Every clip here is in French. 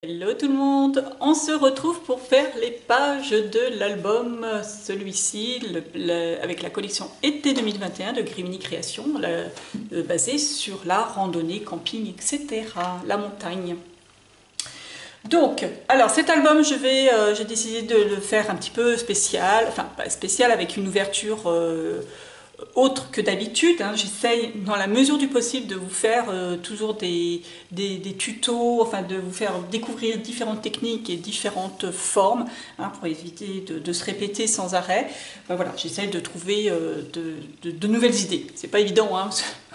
Hello tout le monde, on se retrouve pour faire les pages de l'album, celui-ci, avec la collection été 2021 de Grimini Création, basée basé sur la randonnée, camping, etc., la montagne. Donc, alors cet album, je vais, euh, j'ai décidé de le faire un petit peu spécial, enfin pas spécial avec une ouverture euh, autre que d'habitude. Hein. J'essaye, dans la mesure du possible, de vous faire euh, toujours des, des, tutos, enfin de vous faire découvrir différentes techniques et différentes formes hein, pour éviter de, se répéter sans arrêt. Ben voilà, j'essaye de trouver euh, de, de, nouvelles idées. C'est pas évident, hein,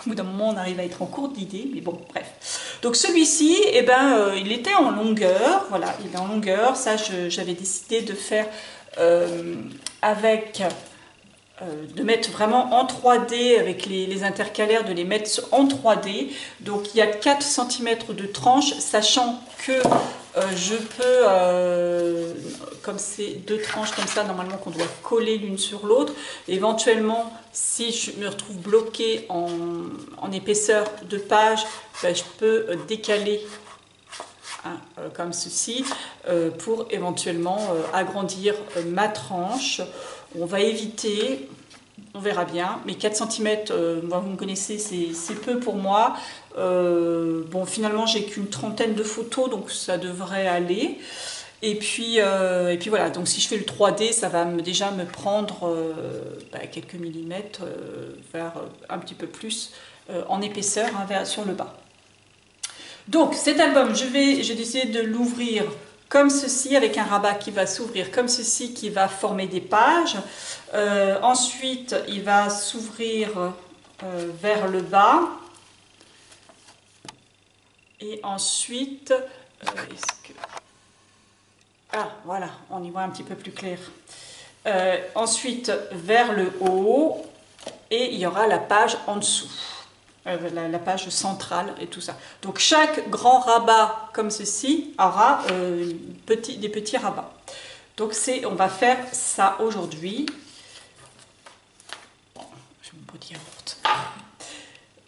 au bout d'un moment on arrive à être en cours d'idées, mais bon, bref. Donc celui-ci, eh ben, euh, il était en longueur, voilà, il est en longueur. Ça, j'avais décidé de faire avec de mettre vraiment en 3D avec les, intercalaires, de les mettre en 3D. Donc il y a 4 cm de tranche, sachant que euh, je peux, euh, comme c'est deux tranches comme ça, normalement qu'on doit coller l'une sur l'autre, éventuellement si je me retrouve bloqué en, épaisseur de page, ben, je peux décaler hein, comme ceci pour éventuellement agrandir ma tranche. On va éviter, on verra bien, mais 4 cm, euh, vous me connaissez, c'est peu pour moi. Euh, bon, finalement, j'ai qu'une trentaine de photos, donc ça devrait aller. Et puis, euh, et puis voilà, donc si je fais le 3D, ça va déjà me prendre bah, quelques millimètres, vers un petit peu plus en épaisseur hein, sur le bas. Donc cet album, je vais, j'ai décidé de l'ouvrir comme ceci, avec un rabat qui va s'ouvrir comme ceci, qui va former des pages. Euh, ensuite, il va s'ouvrir euh, vers le bas. Et ensuite, euh, que... Ah, voilà, on y voit un petit peu plus clair. ensuite, vers le haut, et il y aura la page en dessous. Euh, la, page centrale et tout ça. Donc chaque grand rabat comme ceci aura euh, des petits rabats. Donc c'est, on va faire ça aujourd'hui.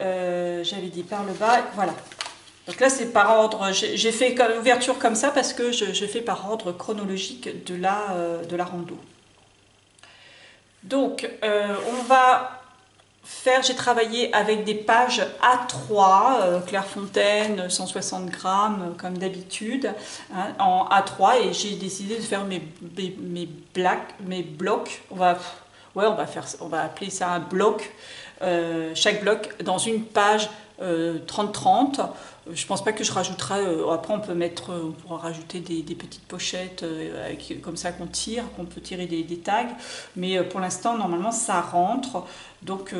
euh, J'avais dit par le bas, voilà. Donc là c'est par ordre, j'ai fait l'ouverture comme ça parce que je, fais par ordre chronologique de la, de la rando. Donc on va j'ai travaillé avec des pages A3, euh, Clairefontaine, 160 grammes, comme d'habitude, hein, en A3, et j'ai décidé de faire mes, mes, mes blocs. On va, ouais, on va, faire, on va appeler ça un bloc, euh, chaque bloc dans une page 30-30. Euh, je pense pas que je rajouterai. Euh, après, on peut mettre, on pourra rajouter des, petites pochettes euh, comme ça qu'on tire, qu'on peut tirer des, tags. Mais pour l'instant, normalement, ça rentre. Donc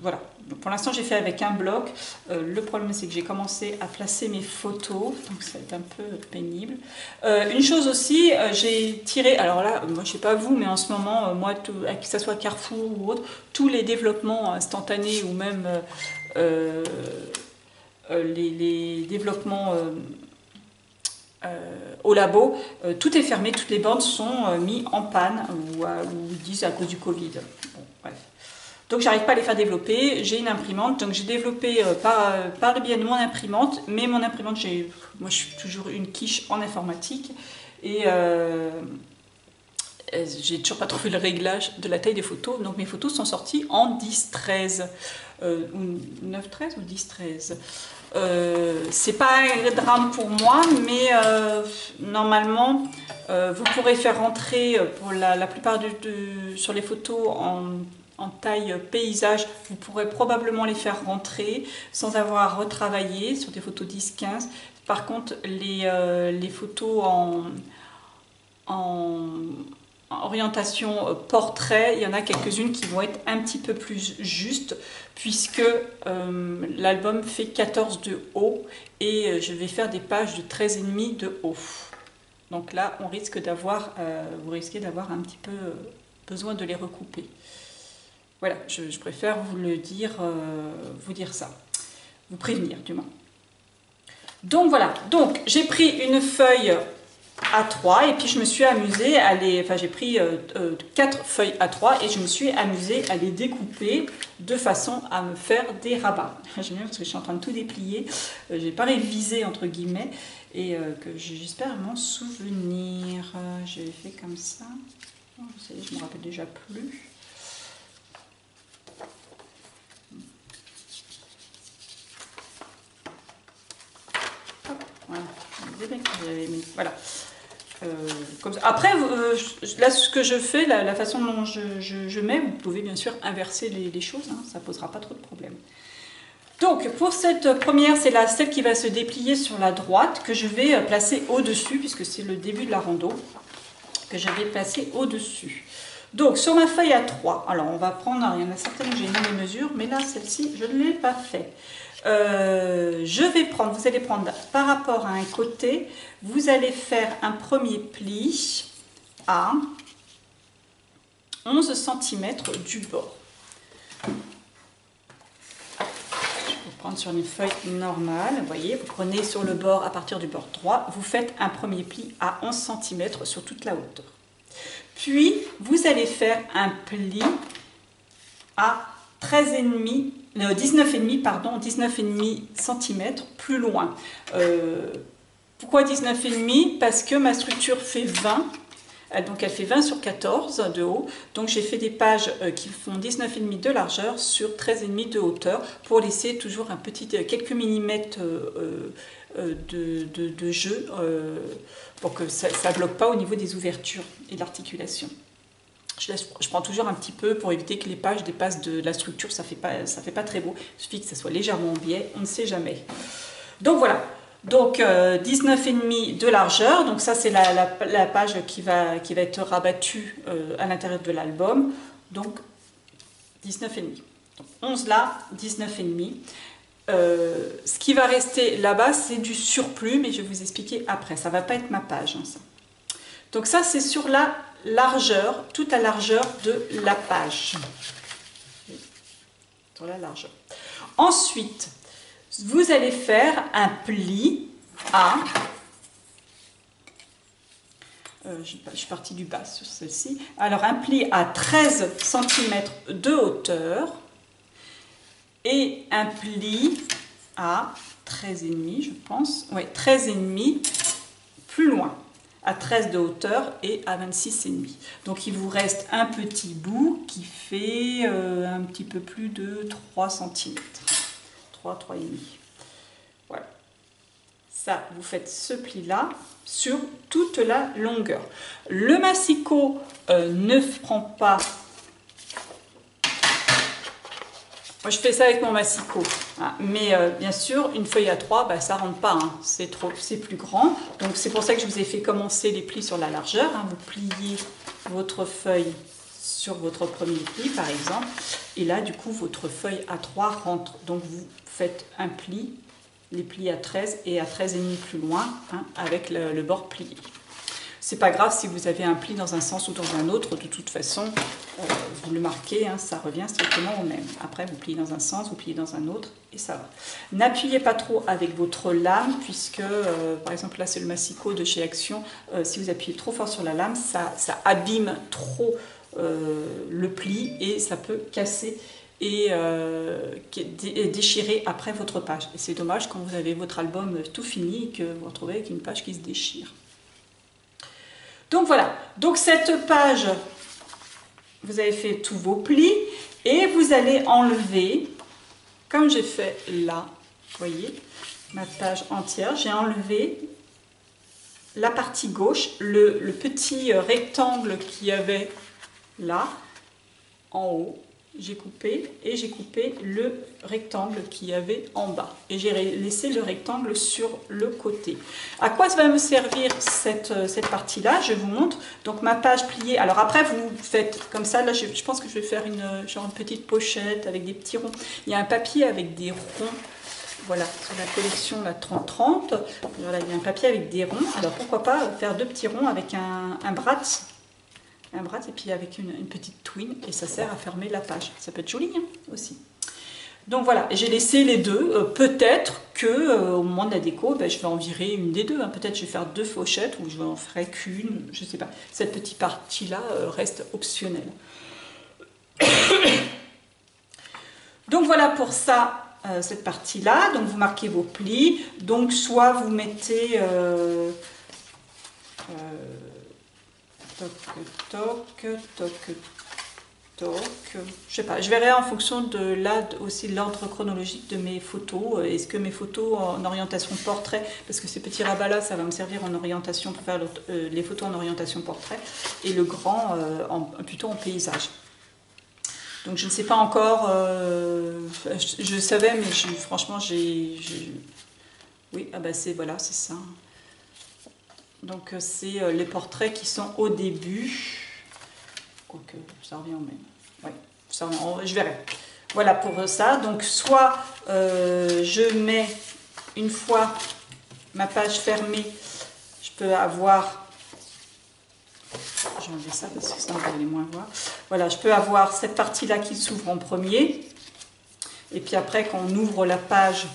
voilà. pour l'instant, j'ai fait avec un bloc. le problème, c'est que j'ai commencé à placer mes photos, donc ça va être un peu pénible. une chose aussi, j'ai tiré. Alors là, moi, je sais pas vous, mais en ce moment, moi, tout, que ce soit Carrefour ou autre, tous les développements instantanés ou même euh, euh, les, développements euh, au labo, tout est fermé, toutes les bornes sont mises en panne ou, disent à cause du Covid. Donc j'arrive pas à les faire développer. J'ai une imprimante, donc j'ai développé par, de mon imprimante, mais mon imprimante, moi je suis toujours une quiche en informatique et j'ai toujours pas trouvé le réglage de la taille des photos, donc mes photos sont sorties en 10-13, euh, 9-13 ou 10-13. Euh, c'est pas un drame pour moi, mais euh, normalement, euh, vous pourrez faire rentrer pour la, plupart de, sur les photos en, taille paysage, vous pourrez probablement les faire rentrer sans avoir à retravailler sur des photos 10-15. Par contre, les, les photos en, en orientation euh, portrait, il y en a quelques-unes qui vont être un petit peu plus justes puisque euh, l'album fait 14 de haut et euh, je vais faire des pages de 13,5 de haut. Donc là, on risque d'avoir, vous risquez d'avoir un petit peu besoin de les recouper. Voilà, je, je préfère vous le dire, vous dire ça, vous prévenir du moins. Donc voilà, donc j'ai pris une feuille A3 et puis je me suis amusée à les, enfin j'ai pris euh, euh, quatre feuilles A3 et je me suis amusée à les découper de façon à me faire des rabats. J'aime bien parce que je suis en train de tout déplier, euh, j'ai pas révisé entre guillemets et que j'espère m'en souvenir. j'ai fait comme ça, oh, je me rappelle déjà plus. voilà. Euh. Après, euh, là, ce que je fais, la, façon dont je, mets, vous pouvez bien sûr inverser les, choses, hein, ça ne posera pas trop de problème. Donc, pour cette première, c'est celle qui va se déplier sur la droite, que je vais euh, placer au-dessus, puisque c'est le début de la rando, que je vais placer au-dessus. Donc, sur ma feuille A3, alors on va prendre, il y en a certaines où j'ai mis les mesures, mais là, celle-ci, je ne l'ai pas fait. Euh, je vais prendre, vous allez prendre par rapport à un côté, vous allez faire un premier pli à 11 cm du bord. Je vais prendre sur une feuille normale, vous voyez, vous prenez sur le bord à partir du bord droit, vous faites un premier pli à 11 cm sur toute la hauteur. Puis, vous allez faire un pli à 13,5 19,5 euh, pardon, 19,5 cm plus loin. Euh, pourquoi 19,5 Parce que ma structure fait 20, euh, donc elle fait 20 sur 14 de haut, donc j'ai fait des pages qui font 19,5 de largeur sur 13,5 de hauteur pour laisser toujours un petit, quelques millimètres de, de, jeu pour que ça ne bloque pas au niveau des ouvertures et de l'articulation. Je, prends toujours un petit peu pour éviter que les pages dépassent de la structure, ça ne fait, pas, fait pas très beau. Il suffit que ça soit légèrement en biais, on ne sait jamais. Donc voilà, donc 19,5 euh, de largeur, donc ça c'est la, page qui va, qui va être rabattue euh, à l'intérieur de l'album, donc 19,5. 11 là, 19,5. Euh, ce qui va rester là-bas, c'est du surplus, mais je vais vous expliquer après. Ça ne va pas être ma page. Hein, donc ça, c'est sur la largeur, toute la largeur de la page. Ensuite, vous allez faire un pli à... Euh, je suis partie du bas sur celle-ci. Alors un pli à 13 cm de hauteur et un pli à 13,5 je pense. Oui, 13,5 plus loin à 13 de hauteur et à 26,5. Donc il vous reste un petit bout qui fait euh, un petit peu plus de 3 cm. 3, 3,5. Voilà. Ça, vous faites ce pli-là sur toute la longueur. Le massicot euh, ne prend pas Je fais ça avec mon massicot. Hein. Mais euh, bien sûr, une feuille à 3, bah, ça ne rentre pas. Hein. C'est trop, c'est plus grand. Donc, c'est pour ça que je vous ai fait commencer les plis sur la largeur. Hein. Vous pliez votre feuille sur votre premier pli, par exemple. Et là, du coup, votre feuille à 3 rentre. Donc, vous faites un pli, les plis à 13 et à 13,5 plus loin, avec le bord plié. C'est pas grave si vous avez un pli dans un sens ou dans un autre, de toute façon, euh, vous le marquez, hein, ça revient strictement au même. Après, vous pliez dans un sens, vous pliez dans un autre, et ça va. N'appuyez pas trop avec votre lame, puisque, euh, par exemple, là, c'est le massicot de chez Action. Euh, si vous appuyez trop fort sur la lame, ça, abîme trop le pli et ça peut casser et déchirer après votre page. Et c'est dommage quand vous avez votre album tout fini et que vous vous retrouvez avec une page qui se déchire. Donc voilà, donc cette page, vous avez fait tous vos plis et vous allez enlever, comme j'ai fait là, vous voyez, ma page entière, j'ai enlevé la partie gauche, le, le petit rectangle qu'il y avait là, en haut, j'ai coupé et j'ai coupé le rectangle qu'il y avait en bas et j'ai laissé le rectangle sur le côté. À quoi ça va me servir cette, euh, cette partie là Je vous montre. Donc ma page pliée, alors après vous faites comme ça, là je, pense que je vais faire une, genre une petite pochette avec des petits ronds. Il y a un papier avec des ronds voilà, sur la collection la 30-30, voilà, il y a un papier avec des ronds. Alors pourquoi pas faire deux petits ronds avec un, un bras et puis avec une, petite twin et ça sert à fermer la page. Ça peut être joli hein, aussi. Donc voilà, j'ai laissé les deux. Euh, peut-être que euh, au moment de la déco, ben, je vais en virer une des deux. Hein. Peut-être je vais faire deux fauchettes ou je vais en faire qu'une, je ne sais pas. Cette petite partie-là euh, reste optionnelle. Donc voilà pour ça, cette partie-là. Donc vous marquez vos plis. Donc soit vous mettez... toc, toc, toc, je sais pas, je verrai en fonction de là aussi l'ordre chronologique de mes photos. Est-ce que mes photos en orientation portrait, parce que ces petits rabats là, ça va me servir en orientation pour faire euh, les photos en orientation portrait, et le grand euh, plutôt en paysage. Donc je ne sais pas encore, euh, je, savais, mais franchement j'ai, oui, ah bah c'est voilà, c'est ça. Donc c'est les portraits qui sont au début quoique ça revient au même. Oui, je verrai. Voilà pour ça. Donc soit euh, je mets une fois ma page fermée, je peux avoir j'ai enlevé ça parce que ça va les moins voir. Voilà, je peux avoir cette partie-là qui s'ouvre en premier. Et puis après, quand on ouvre la page,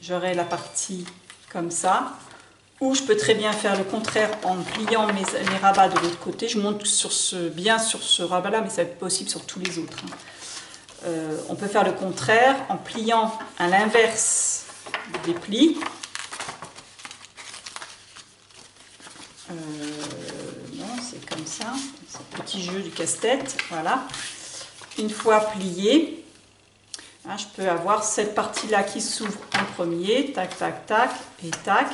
j'aurai la partie comme ça. Ou je peux très bien faire le contraire en pliant mes, rabats de l'autre côté. Je monte sur ce, bien sur ce rabat-là, mais c'est possible sur tous les autres. Hein. Euh, on peut faire le contraire en pliant à l'inverse des plis. Euh, non, c'est comme ça. Un petit jeu du casse-tête. Voilà. Une fois plié, hein, je peux avoir cette partie-là qui s'ouvre en premier. Tac, tac, tac. Et tac.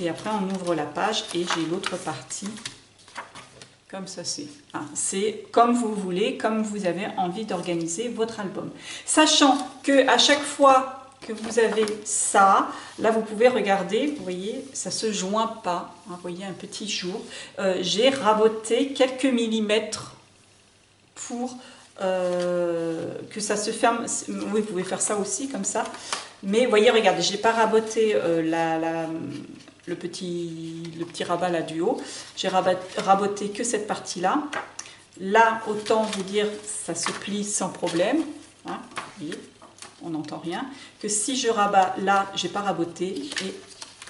Et après, on ouvre la page et j'ai l'autre partie comme ça c'est. Ah, c'est comme vous voulez, comme vous avez envie d'organiser votre album. Sachant que à chaque fois que vous avez ça, là vous pouvez regarder, vous voyez, ça se joint pas. Hein, vous voyez un petit jour. Euh, j'ai raboté quelques millimètres pour euh, que ça se ferme. Oui, vous pouvez faire ça aussi comme ça. Mais voyez, regardez, j'ai pas raboté euh, la le petit, rabat là du haut. J'ai raboté que cette partie-là. Là, autant vous dire, ça se plie sans problème. Hein, on n'entend rien. Que si je rabats là, j'ai pas raboté et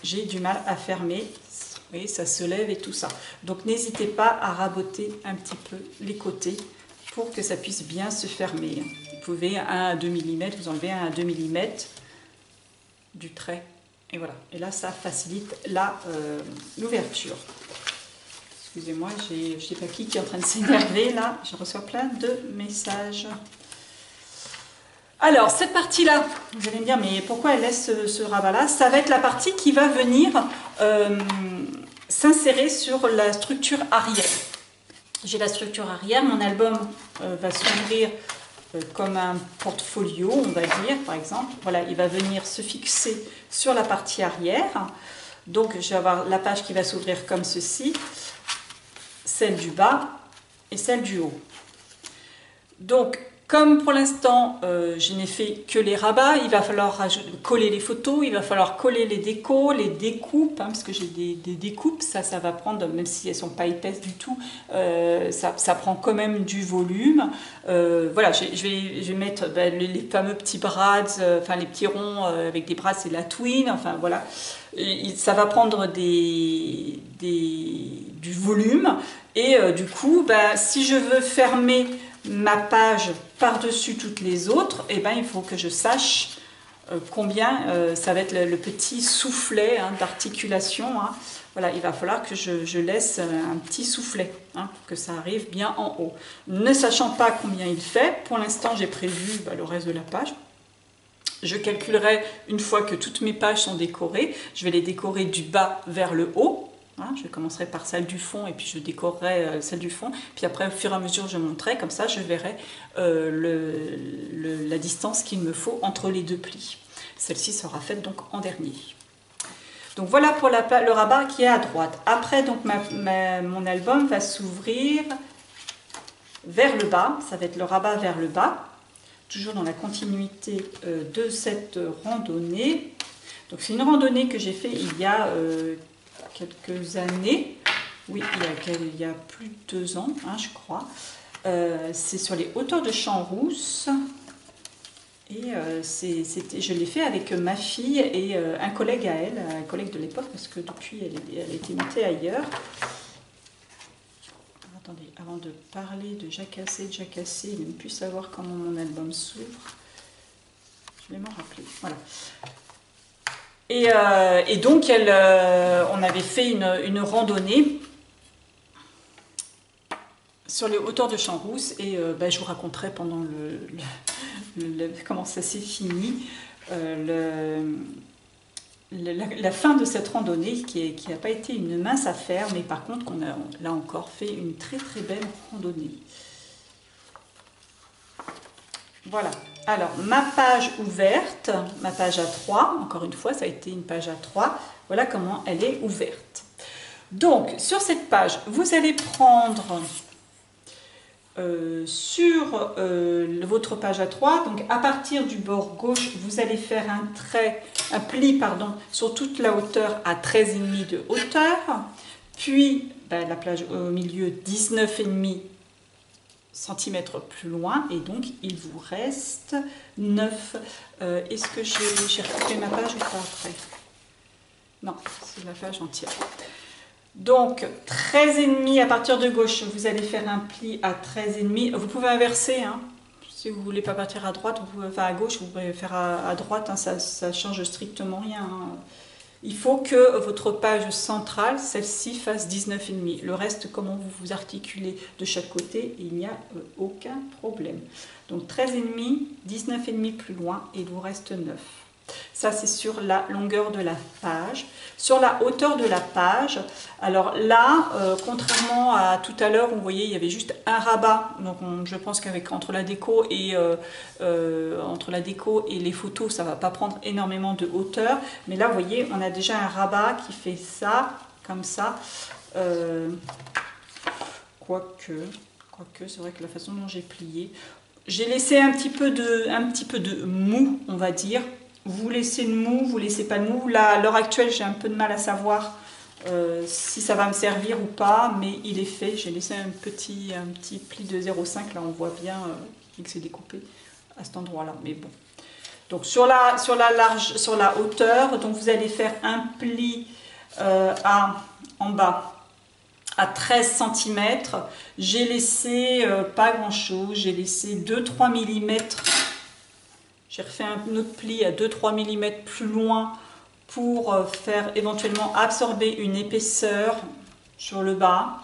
j'ai du mal à fermer. Vous voyez, ça se lève et tout ça. Donc n'hésitez pas à raboter un petit peu les côtés pour que ça puisse bien se fermer. Vous pouvez 1 à 2 mm, vous enlevez 1 à 2 mm du trait et voilà. Et là, ça facilite euh, l'ouverture. Excusez-moi, je ne sais pas qui est en train de s'énerver là. Je reçois plein de messages. Alors, cette partie-là, vous allez me dire, mais pourquoi elle laisse ce, rabat-là? Ça va être la partie qui va venir euh, s'insérer sur la structure arrière. J'ai la structure arrière, mon album euh, va s'ouvrir comme un portfolio, on va dire, par exemple. Voilà, il va venir se fixer sur la partie arrière. Donc, je vais avoir la page qui va s'ouvrir comme ceci, celle du bas et celle du haut. Donc, comme pour l'instant, euh, je n'ai fait que les rabats, il va falloir coller les photos, il va falloir coller les décos, les découpes, hein, parce que j'ai des, découpes, ça, ça va prendre, même si elles sont pas épaisses du tout, euh, ça, prend quand même du volume. Euh, voilà, je, vais, je vais mettre ben, les, fameux petits brads, enfin les petits ronds avec des bras, c'est la twin, enfin voilà. ça va prendre des, du volume, et du coup, ben, si je veux fermer ma page par-dessus toutes les autres, eh ben, il faut que je sache euh, combien euh, ça va être le, petit soufflet hein, d'articulation. Hein. Voilà, il va falloir que je, laisse un petit soufflet hein, que ça arrive bien en haut. Ne sachant pas combien il fait, pour l'instant j'ai prévu bah, le reste de la page. Je calculerai une fois que toutes mes pages sont décorées. Je vais les décorer du bas vers le haut Hein, je commencerai par celle du fond et puis je décorerai euh, celle du fond. Puis après, au fur et à mesure, je monterai. Comme ça, je verrai euh, la distance qu'il me faut entre les deux plis. Celle-ci sera faite donc en dernier. Donc voilà pour le rabat qui est à droite. Après, donc mon album va s'ouvrir vers le bas. Ça va être le rabat vers le bas. Toujours dans la continuité euh, de cette randonnée. Donc c'est une randonnée que j'ai fait il y a quelques années. Oui, il y a, plus de deux ans, hein, je crois. Euh, c'est sur les hauteurs de Champs-Rousse. Et euh, je l'ai fait avec ma fille et euh, un collègue à elle, un collègue de l'époque, parce que depuis elle, elle a été mutée ailleurs. Attendez, avant de parler de Jacassé, de Jacassé, il ne plus savoir comment mon album s'ouvre. Je vais m'en rappeler. Voilà. Et, euh, et donc, euh, on avait fait une, randonnée sur les hauteurs de Champs-Rousse et euh, bah, je vous raconterai pendant le, comment ça s'est fini, la, la fin de cette randonnée qui n'a pas été une mince affaire, mais par contre qu'on a là encore fait une très très belle randonnée. Voilà. Alors, ma page ouverte, ma page A3, encore une fois, ça a été une page A3. Voilà comment elle est ouverte. Donc, sur cette page, vous allez prendre euh, sur euh, votre page A3, donc à partir du bord gauche, vous allez faire un trait, un pli, pardon, sur toute la hauteur à 13,5 de hauteur. Puis, ben, la plage au milieu, 19,5 cm plus loin et donc il vous reste 9. Euh, Est-ce que j'ai recoupé ma page ou pas après? Non, c'est la page entière. Donc 13,5 à partir de gauche, vous allez faire un pli à 13,5. Vous pouvez inverser, hein. si vous voulez pas partir à droite, enfin à gauche, vous pouvez faire à, droite, hein, ça, ça change strictement rien. hein. Il faut que votre page centrale, celle-ci, fasse 19,5. Le reste, comment vous vous articulez de chaque côté, il n'y a euh, aucun problème. Donc 13,5, 19,5 plus loin, et il vous reste 9. Ça, c'est sur la longueur de la page. Sur la hauteur de la page, alors là, euh, contrairement à tout à l'heure, vous voyez, il y avait juste un rabat. Donc, on- je pense qu'avec entre la déco et euh, euh, entre la déco et les photos, ça va pas prendre énormément de hauteur. Mais là, vous voyez, on a déjà un rabat qui fait ça, comme ça. Quoique, quoique, c'est vrai que la façon dont j'ai plié, j'ai laissé un petit peu de, un petit peu de mou, on va dire. Vous laissez le mou, vous laissez pas le mou. Là, à l'heure actuelle, j'ai un peu de mal à savoir euh, si ça va me servir ou pas, mais il est fait. J'ai laissé un petit, un petit pli de 0,5. Là, on voit bien euh, que c'est découpé à cet endroit-là. Mais bon. Donc sur la, sur la large, sur la hauteur, donc vous allez faire un pli euh, à, en bas à 13 cm. J'ai laissé euh, pas grand chose, j'ai laissé 2-3 mm. J'ai refait un autre pli à 2-3 mm plus loin pour euh, faire éventuellement absorber une épaisseur sur le bas,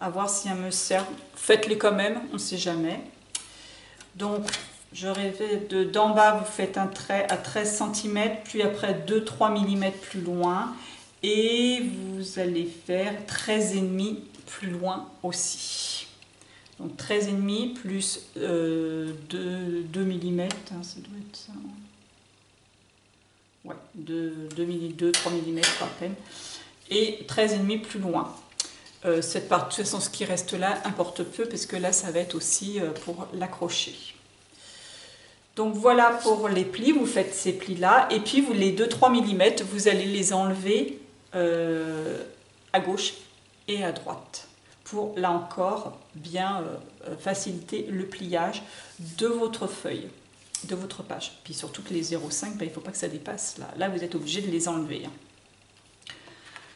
à voir si elle me sert. Faites-les quand même, on ne sait jamais. Donc, je rêvais de d'en bas, vous faites un trait à 13 cm, puis après 2-3 mm plus loin, et vous allez faire 13,5 plus loin aussi. Donc 13,5 plus euh, 2, 2 mm, hein, ça doit être ça. Ouais, 2, 2, 2 3 mm à peine. Et 13,5 plus loin. Euh, cette part, de toute façon, ce qui reste là importe peu, parce que là, ça va être aussi euh, pour l'accrocher. Donc voilà pour les plis, vous faites ces plis-là, et puis vous, les 2-3 mm, vous allez les enlever euh, à gauche et à droite pour là encore bien euh, faciliter le pliage de votre feuille, de votre page. Puis sur toutes les 0,5, ben, il ne faut pas que ça dépasse. Là, là vous êtes obligé de les enlever. hein.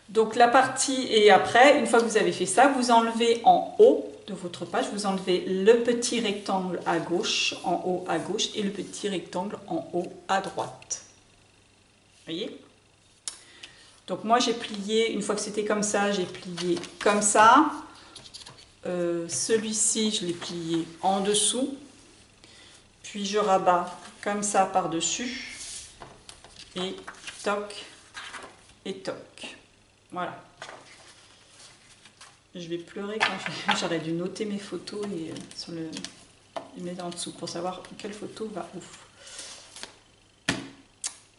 Donc la partie, et après, une fois que vous avez fait ça, vous enlevez en haut de votre page, vous enlevez le petit rectangle à gauche, en haut à gauche, et le petit rectangle en haut à droite. voyez? Donc moi j'ai plié, une fois que c'était comme ça, j'ai plié comme ça. Euh, Celui-ci, je l'ai plié en dessous. Puis je rabats comme ça par-dessus. Et toc, et toc. Voilà. Je vais pleurer quand j'aurais dû noter mes photos et euh, mettre en dessous pour savoir quelle photo va où.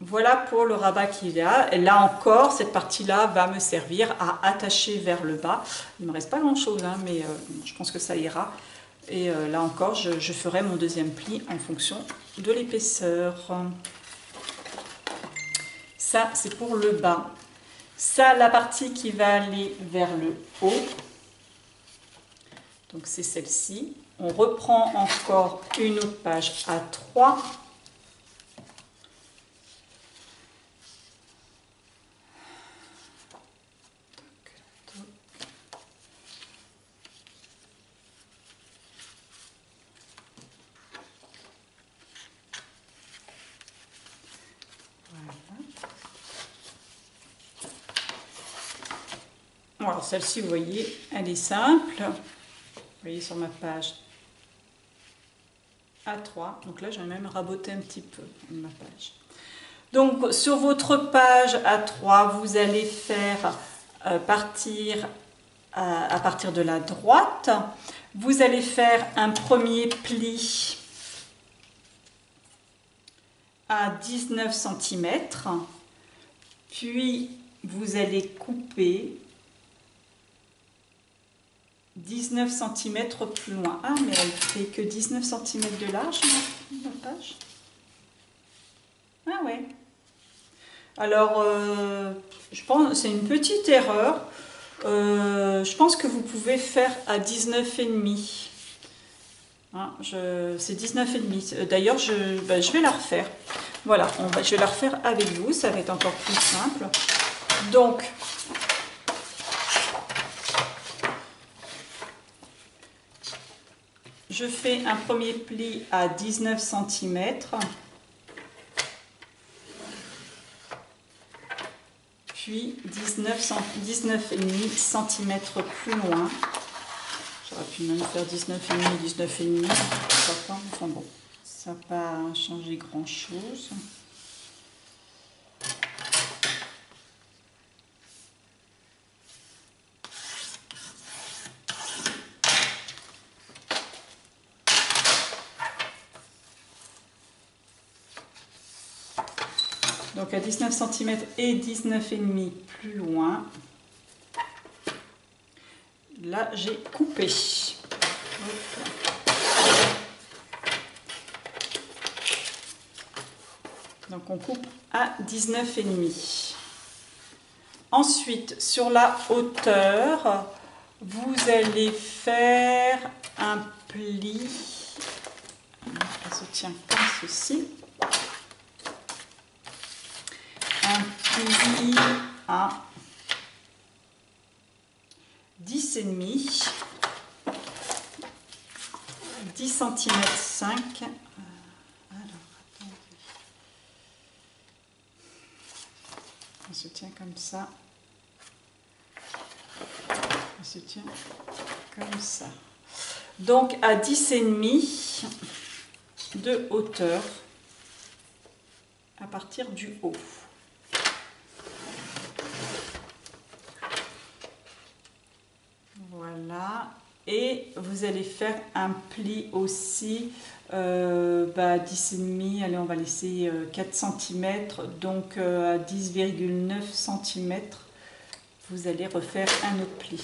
Voilà pour le rabat qu'il y a. Là encore, cette partie-là va me servir à attacher vers le bas. Il ne me reste pas grand-chose, hein, mais euh, je pense que ça ira. Et euh, là encore, je, je, ferai mon deuxième pli en fonction de l'épaisseur. Ça, c'est pour le bas. Ça, la partie qui va aller vers le haut. Donc c'est celle-ci. On reprend encore une autre page à 3 Alors celle-ci, vous voyez, elle est simple. Vous voyez sur ma page A3. Donc là, j'ai même raboté un petit peu ma page. Donc sur votre page A3, vous allez faire euh, partir à partir de la droite. Vous allez faire un premier pli à 19 cm, puis vous allez couper 19 cm plus loin. Ah, mais elle fait que 19 cm de large. Ah ouais. Alors, euh, je pense c'est une petite erreur. Euh, je pense que vous pouvez faire à 19,5. Hein, c'est 19,5. D'ailleurs, je, ben, je vais la refaire. Voilà, on va, je vais la refaire avec vous, ça va être encore plus simple. Donc, je fais un premier pli à 19 cm. puis 19,5 19 cm plus loin. J'aurais pu même faire 19,5, 19,5, enfin ça n'a pas changé grand À 19 cm et 19,5 plus loin. Là, j'ai coupé. Donc on coupe à 19,5. Ensuite, sur la hauteur, vous allez faire un pli. Ça se tient comme ceci. Pli à 10 et demi. 10 cm 5 on se tient comme ça. On se tient comme ça. Donc à 10 et demi de hauteur à partir du haut et vous allez faire un pli aussi euh, bah, 10,5 allez on va laisser 4 euh, cm donc euh, à 10,9 cm vous allez refaire un autre pli.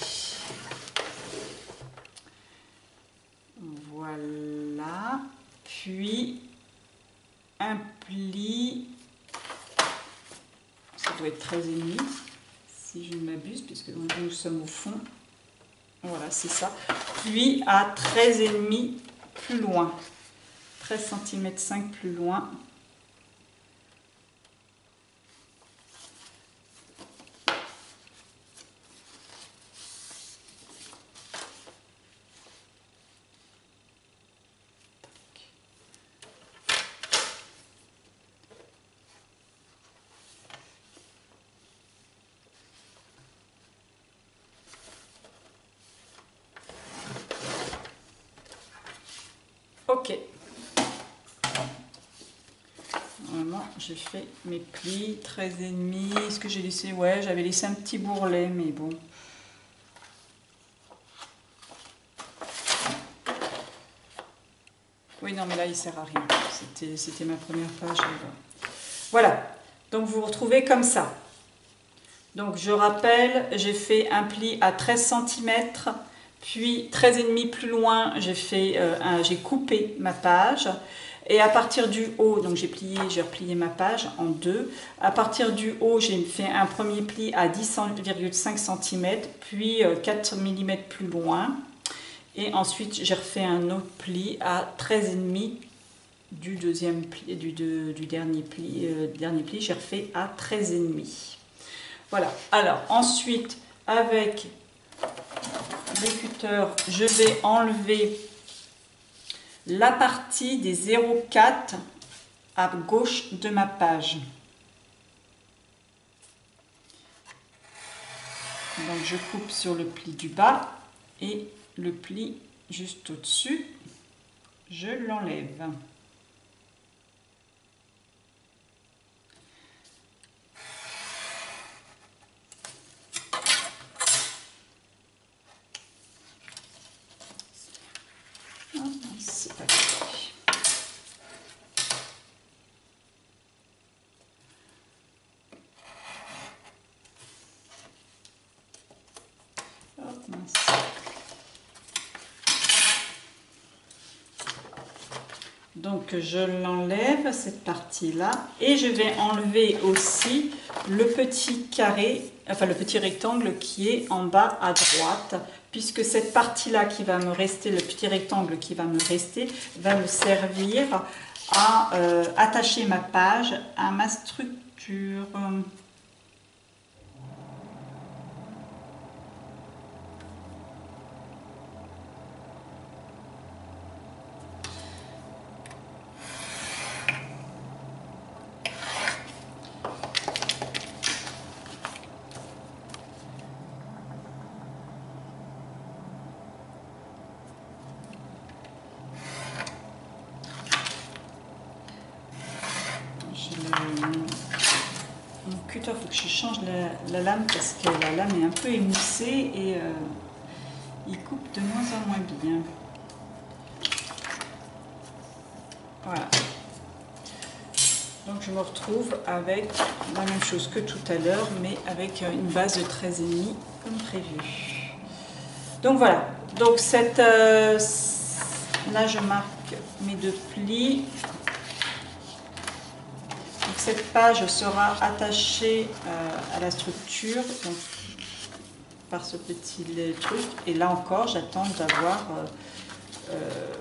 Voilà. Puis un pli. Ça doit être 13,5 si je ne m'abuse puisque nous sommes au fond voilà, c'est ça. Puis à 13,5 plus loin. 13 cm 5 plus loin. Ok. Normalement, j'ai fait mes plis, 13 et demi. Est-ce que j'ai laissé? Ouais, j'avais laissé un petit bourrelet, mais bon. Oui, non, mais là, il sert à rien. C'était ma première page. Voilà. Donc, vous vous retrouvez comme ça. Donc, je rappelle, j'ai fait un pli à 13 cm puis 13,5 plus loin, euh, j'ai coupé ma page. Et à partir du haut, donc j'ai plié, j'ai replié ma page en deux. À partir du haut, j'ai fait un premier pli à 10,5 cm, puis 4 euh, mm plus loin. Et ensuite, j'ai refait un autre pli à 13,5 du deuxième pli, du, du dernier pli, euh, dernier pli, j'ai refait à 13,5. Voilà. Alors ensuite, avec je vais enlever la partie des 0,4 à gauche de ma page. Donc je coupe sur le pli du bas et le pli juste au-dessus, je l'enlève. Donc je l'enlève cette partie-là et je vais enlever aussi le petit carré, enfin le petit rectangle qui est en bas à droite puisque cette partie-là qui va me rester, le petit rectangle qui va me rester, va me servir à euh, attacher ma page à ma structure. la lame parce que la lame est un peu émoussée et euh, il coupe de moins en moins bien. Voilà. Donc je me retrouve avec la même chose que tout à l'heure, mais avec une base de 13,5 comme prévu. Donc voilà. Donc cette, euh, là je marque mes deux plis cette page sera attachée euh, à la structure par ce petit truc. Et là encore, j'attends d'avoir euh, euh,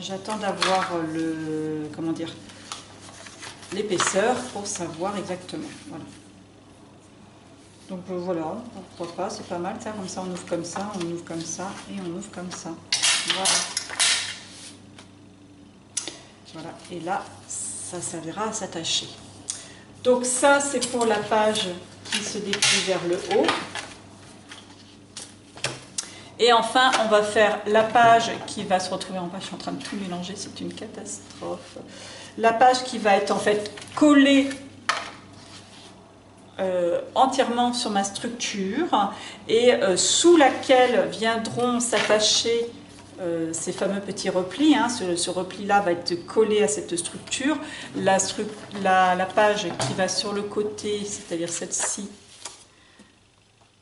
j'attends d'avoir le comment dire l'épaisseur pour savoir exactement. Voilà. Donc voilà, pourquoi pas, c'est pas mal ça, comme ça on ouvre comme ça, on ouvre comme ça et on ouvre comme ça. Voilà. Voilà, et là, ça servira à s'attacher. Donc ça, c'est pour la page qui se déplie vers le haut. Et enfin, on va faire la page qui va se retrouver en page. Je suis en train de tout mélanger, c'est une catastrophe. La page qui va être en fait collée euh, entièrement sur ma structure et euh, sous laquelle viendront s'attacher euh, ces fameux petits replis. Hein, ce, repli-là va être collé à cette structure. La, la, page qui va sur le côté, c'est-à-dire celle-ci,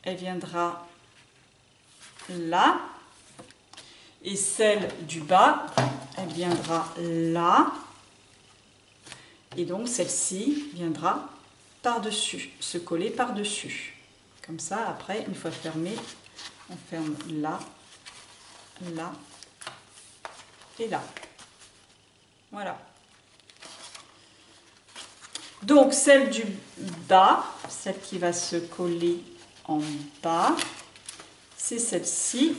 elle viendra là. Et celle du bas, elle viendra là. Et donc celle-ci viendra par-dessus, se coller par-dessus. Comme ça, après, une fois fermé, on ferme là là et là. Voilà. Donc celle du bas, celle qui va se coller en bas, c'est celle-ci.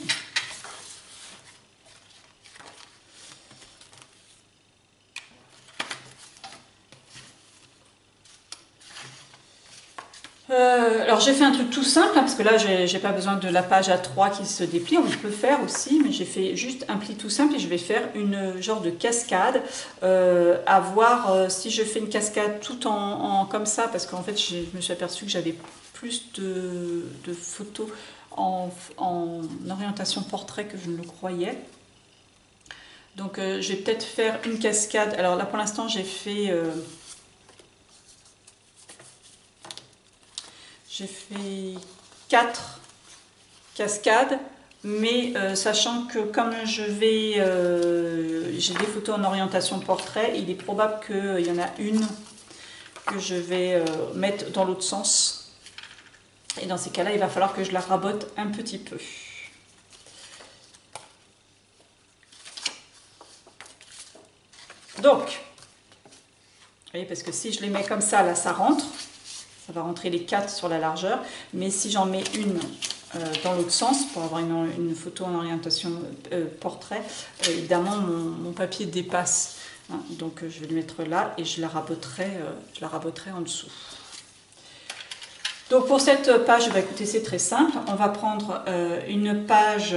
Euh, alors j'ai fait un truc tout simple, hein, parce que là j'ai pas besoin de la page A3 qui se déplie, on peut faire aussi, mais j'ai fait juste un pli tout simple et je vais faire une genre de cascade, euh, à voir euh, si je fais une cascade tout en, comme ça, parce qu'en fait je me suis aperçu que j'avais plus de, photos en, orientation portrait que je ne le croyais. Donc je vais peut-être faire une cascade, alors là pour l'instant j'ai fait... J'ai fait 4 cascades, mais euh, sachant que comme je vais, euh, j'ai des photos en orientation portrait, il est probable qu'il y en a une que je vais euh, mettre dans l'autre sens. Et dans ces cas-là, il va falloir que je la rabote un petit peu. Donc, vous voyez, parce que si je les mets comme ça, là, ça rentre ça va rentrer les quatre sur la largeur. Mais si j'en mets une euh, dans l'autre sens, pour avoir une, photo en orientation euh, portrait, euh, évidemment mon, papier dépasse. Hein. donc je vais le mettre là et je la raboterai, je la raboterai en dessous. Donc pour cette page, bah, écoutez, c'est très simple. On va prendre une page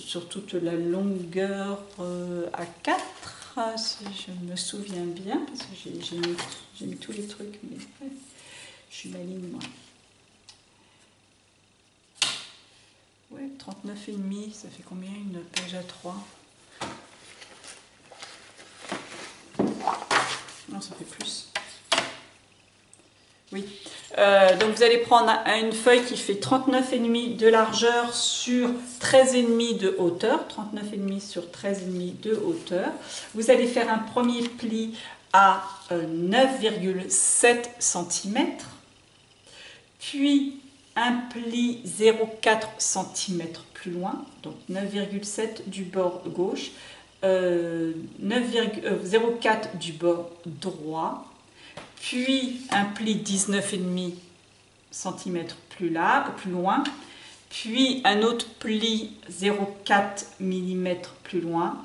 sur toute la longueur à 4, si je me souviens bien, parce que j'ai mis, mis, tous les trucs, mais je suis maligne moi. Ouais, 39,5, ça fait combien une page à 3 Non, ça fait plus. Oui. Euh, donc vous allez prendre une feuille qui fait 39,5 de largeur sur 13,5 de hauteur. 39,5 sur 13,5 de hauteur. Vous allez faire un premier pli à 9,7 euh, cm. Puis un pli 0,4 cm plus loin, donc 9,7 du bord gauche, euh, 0,4 du bord droit, puis un pli 19,5 cm plus, là, plus loin, puis un autre pli 0,4 mm plus loin,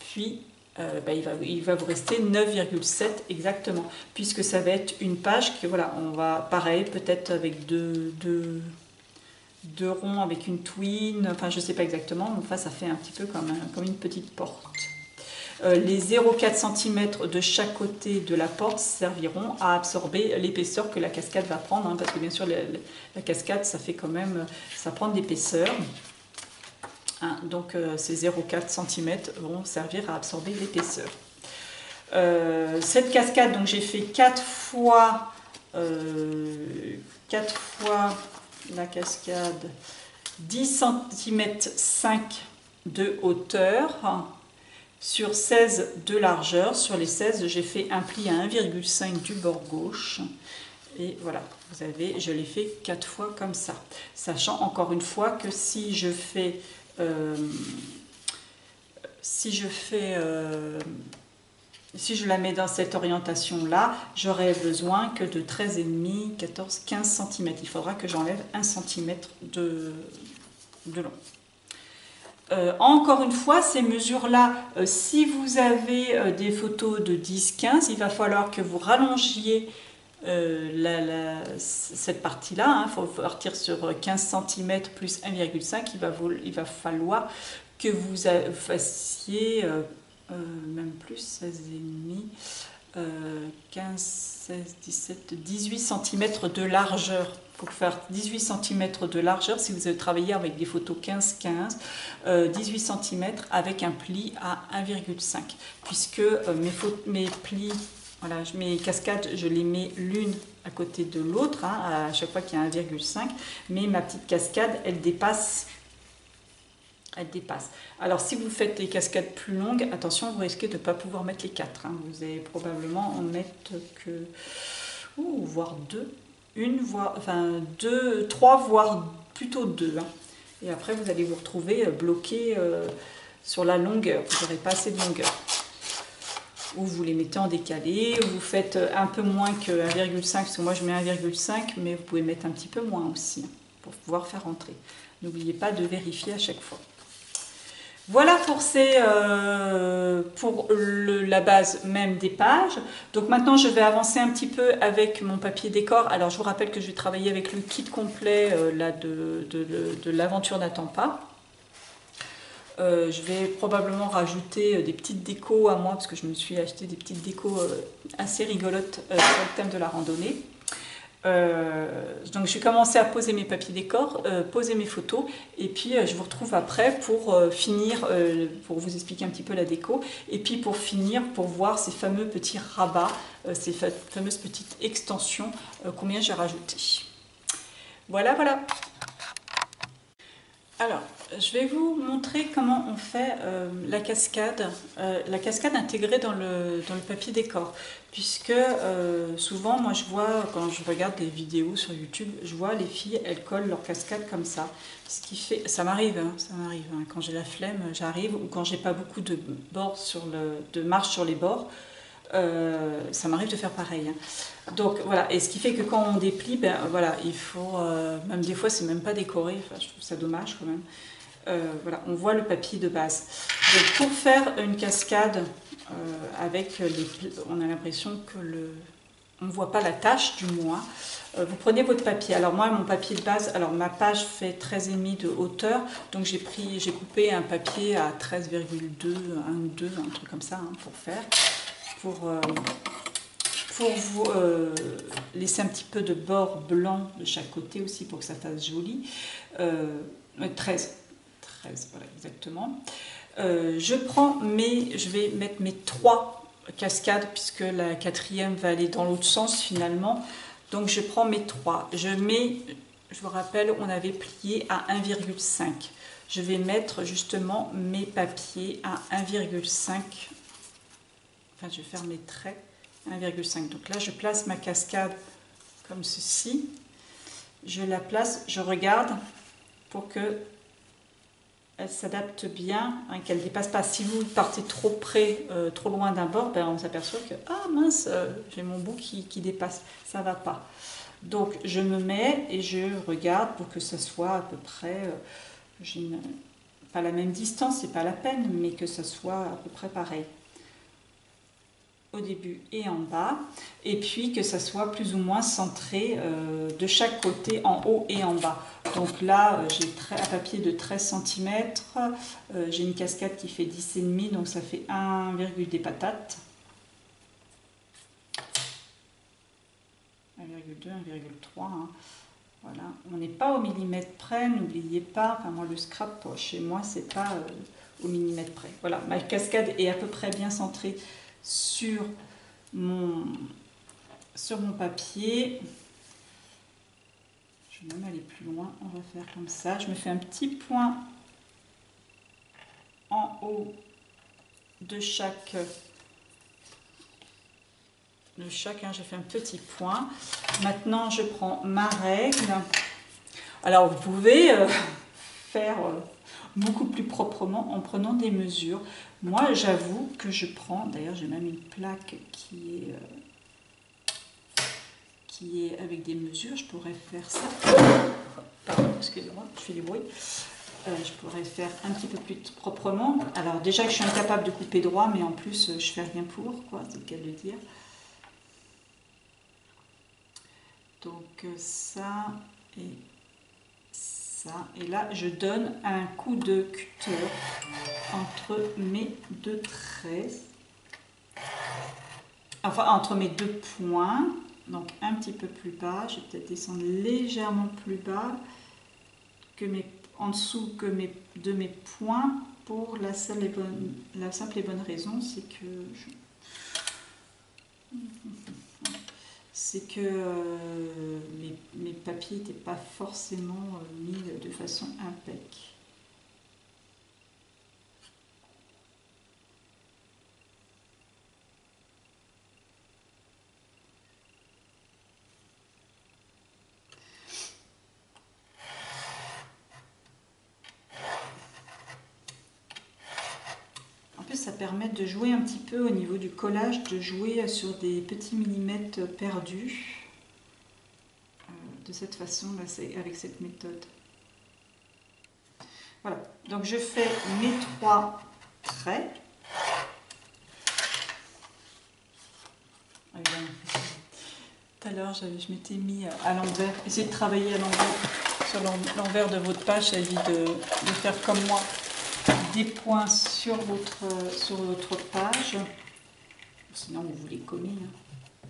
puis euh, bah, il, va, vous rester 9,7 exactement, puisque ça va être une page que voilà, on va pareil, peut-être avec deux, deux, deux, ronds, avec une twin, enfin je sais pas exactement, mais enfin ça fait un petit peu comme, comme une petite porte. Euh, les 0,4 cm de chaque côté de la porte serviront à absorber l'épaisseur que la cascade va prendre, hein, parce que bien sûr la, cascade ça fait quand même, ça prend de l'épaisseur. Hein, donc euh, ces 0,4 cm vont servir à absorber l'épaisseur. Euh, cette cascade, donc j'ai fait 4 fois, 4 fois la cascade 10 cm 5 de hauteur sur 16 de largeur. Sur les 16, j'ai fait un pli à 1,5 du bord gauche. Et voilà, vous avez, je l'ai fait 4 fois comme ça. Sachant encore une fois que si je fais... Euh, si je fais... Euh, si je la mets dans cette orientation-là, j'aurai besoin que de 13,5, 14, 15 cm. Il faudra que j'enlève 1 cm de, long. Euh, encore une fois, ces mesures-là, si vous avez des photos de 10-15, il va falloir que vous rallongiez cette partie-là. Il hein. faut partir sur 15 cm plus 1,5. Il, va il va falloir que vous fassiez même plus 16,5, 15, 16, 17, 18 cm de largeur pour faire 18 cm de largeur si vous avez travaillé avec des photos 15-15, 18 cm avec un pli à 1,5 puisque euh, mes, mes, plis, voilà, mes cascades, je les mets l'une à côté de l'autre hein, à chaque fois qu'il y a 1,5 mais ma petite cascade elle dépasse elle dépasse. Alors si vous faites des cascades plus longues, attention, vous risquez de ne pas pouvoir mettre les 4. Hein. Vous allez probablement en mettre que, ou voire deux une, voire, enfin deux, trois, voire plutôt deux. Hein. Et après, vous allez vous retrouver bloqué euh, sur la longueur. Vous n'aurez pas assez de longueur. Ou vous les mettez en décalé, ou vous faites euh, un peu moins que 1,5, parce que moi je mets 1,5, mais vous pouvez mettre un petit peu moins aussi, hein, pour pouvoir faire rentrer. N'oubliez pas de vérifier à chaque fois. Voilà pour, euh, pour la base même des pages. Donc maintenant, je vais avancer un petit peu avec mon papier décor. Alors, je vous rappelle que je vais travailler avec le kit complet euh, là, de, de, l'aventure n'attend pas. Euh, je vais probablement rajouter des petites décos à moi, parce que je me suis acheté des petites décos assez rigolotes sur le thème de la randonnée. Euh, donc je vais commencer à poser mes papiers décor, euh, poser mes photos et puis euh, je vous retrouve après pour finir, pour vous expliquer un petit peu la déco et puis pour finir pour voir ces fameux petits rabats, ces fameuses petites extensions, combien j'ai rajouté. Voilà, voilà. Alors, je vais vous montrer comment on fait euh, la cascade, euh, la cascade intégrée dans le, dans le papier décor. Puisque euh, souvent, moi je vois, quand je regarde des vidéos sur YouTube, je vois les filles, elles collent leur cascade comme ça. Ce qui fait, ça m'arrive, hein, ça m'arrive. Hein. quand j'ai la flemme, j'arrive, ou quand j'ai pas beaucoup de bords sur le, de marche sur les bords, ça m'arrive de faire pareil. Hein. Donc voilà, et ce qui fait que quand on déplie, ben voilà, il faut, même des fois c'est même pas décoré, enfin, je trouve ça dommage quand même. Euh, voilà, on voit le papier de base. Pour faire une cascade avec les, on a l'impression que le, on ne voit pas la tâche du moins. Euh, vous prenez votre papier. Alors moi, mon papier de base, alors ma page fait 13,5 de hauteur, donc j'ai pris, j'ai coupé un papier à 13,2, 1,2, un truc comme ça hein, pour faire, pour, euh, vous euh, laisser un petit peu de bord blanc de chaque côté aussi pour que ça fasse joli. 13, 13, voilà exactement. je prends mes, je vais mettre mes trois cascades puisque la quatrième va aller dans l'autre sens finalement. Donc je prends mes 3. Je mets, je vous rappelle, on avait plié à 1,5. Je vais mettre justement mes papiers à 1,5. Enfin, je vais faire mes traits 1,5. Donc là, je place ma cascade comme ceci. Je la place, je regarde pour que elle s'adapte bien, hein, qu'elle ne dépasse pas. Si vous partez trop près, euh, trop loin d'un bord, ben, on s'aperçoit que ah mince, euh, j'ai mon bout qui, dépasse, ça va pas. Donc je me mets et je regarde pour que ce soit à peu près, euh, pas la même distance, c'est pas la peine, mais que ce soit à peu près pareil au début et en bas, et puis que ça soit plus ou moins centré euh, de chaque côté, en haut et en bas. Donc là, euh, j'ai un papier de 13 cm, euh, j'ai une cascade qui fait 10,5, donc ça fait 1, des patates. 1,2, 1,3. Hein. Voilà, on n'est pas au millimètre près, n'oubliez pas, enfin moi le scrap chez moi c'est pas au millimètre près. Voilà, ma cascade est à peu près bien centrée sur mon, sur mon papier. Je vais même aller plus loin. On va faire comme ça. Je me fais un petit point en haut de chaque de chacun, j'ai fait un petit point. Maintenant, je prends ma règle. Alors, vous pouvez euh, faire euh, beaucoup plus proprement en prenant des mesures. Moi, j'avoue que je prends, d'ailleurs j'ai même une plaque qui est, euh, qui est avec des mesures, je pourrais faire ça. Pardon, excusez-moi, je fais du bruit. Euh, je pourrais faire un petit peu plus proprement. Alors déjà que je suis incapable de couper droit, mais en plus je fais rien pour, quoi, c'est le cas de le dire. Donc euh, ça et et là, je donne un coup de cutter entre mes deux traits. Enfin, entre mes deux points. Donc, un petit peu plus bas. Je vais peut-être descendre légèrement plus bas que mes, en dessous que mes, de mes points pour la simple et bonne, la simple et bonne raison, c'est que je, c'est que euh, mes, papiers n'étaient pas forcément euh, mis de façon impec. permettre de jouer un petit peu au niveau du collage, de jouer sur des petits millimètres perdus. Euh, de cette façon, là, c'est avec cette méthode. Voilà, donc je fais mes trois traits. Tout à l'heure, je m'étais mis à l'envers. Essayez de travailler à l'envers sur l'envers de votre page, ça évite de faire comme moi des points sur votre, sur votre page. Sinon, vous voulez commer. Hein.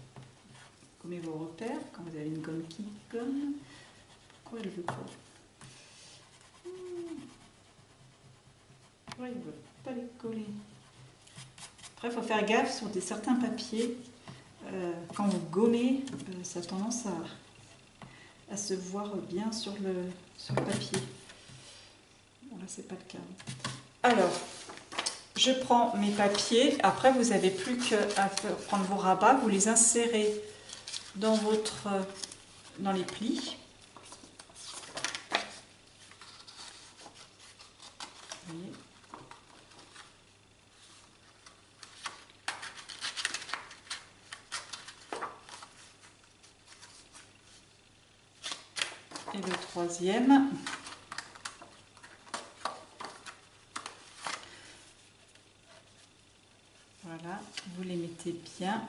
Commez vos repères quand vous avez une gomme qui gomme. Pourquoi elle veut pas Pourquoi ne veut pas les coller Après, faut faire gaffe sur des, certains papiers. Euh, quand vous gommez, euh, ça a tendance à, à, se voir bien sur le, sur le papier. Bon, là, c'est pas le cas. Alors, je prends mes papiers. Après, vous n'avez plus qu'à prendre vos rabats, vous les insérez dans, votre, dans les plis. Et le troisième. Vous les mettez bien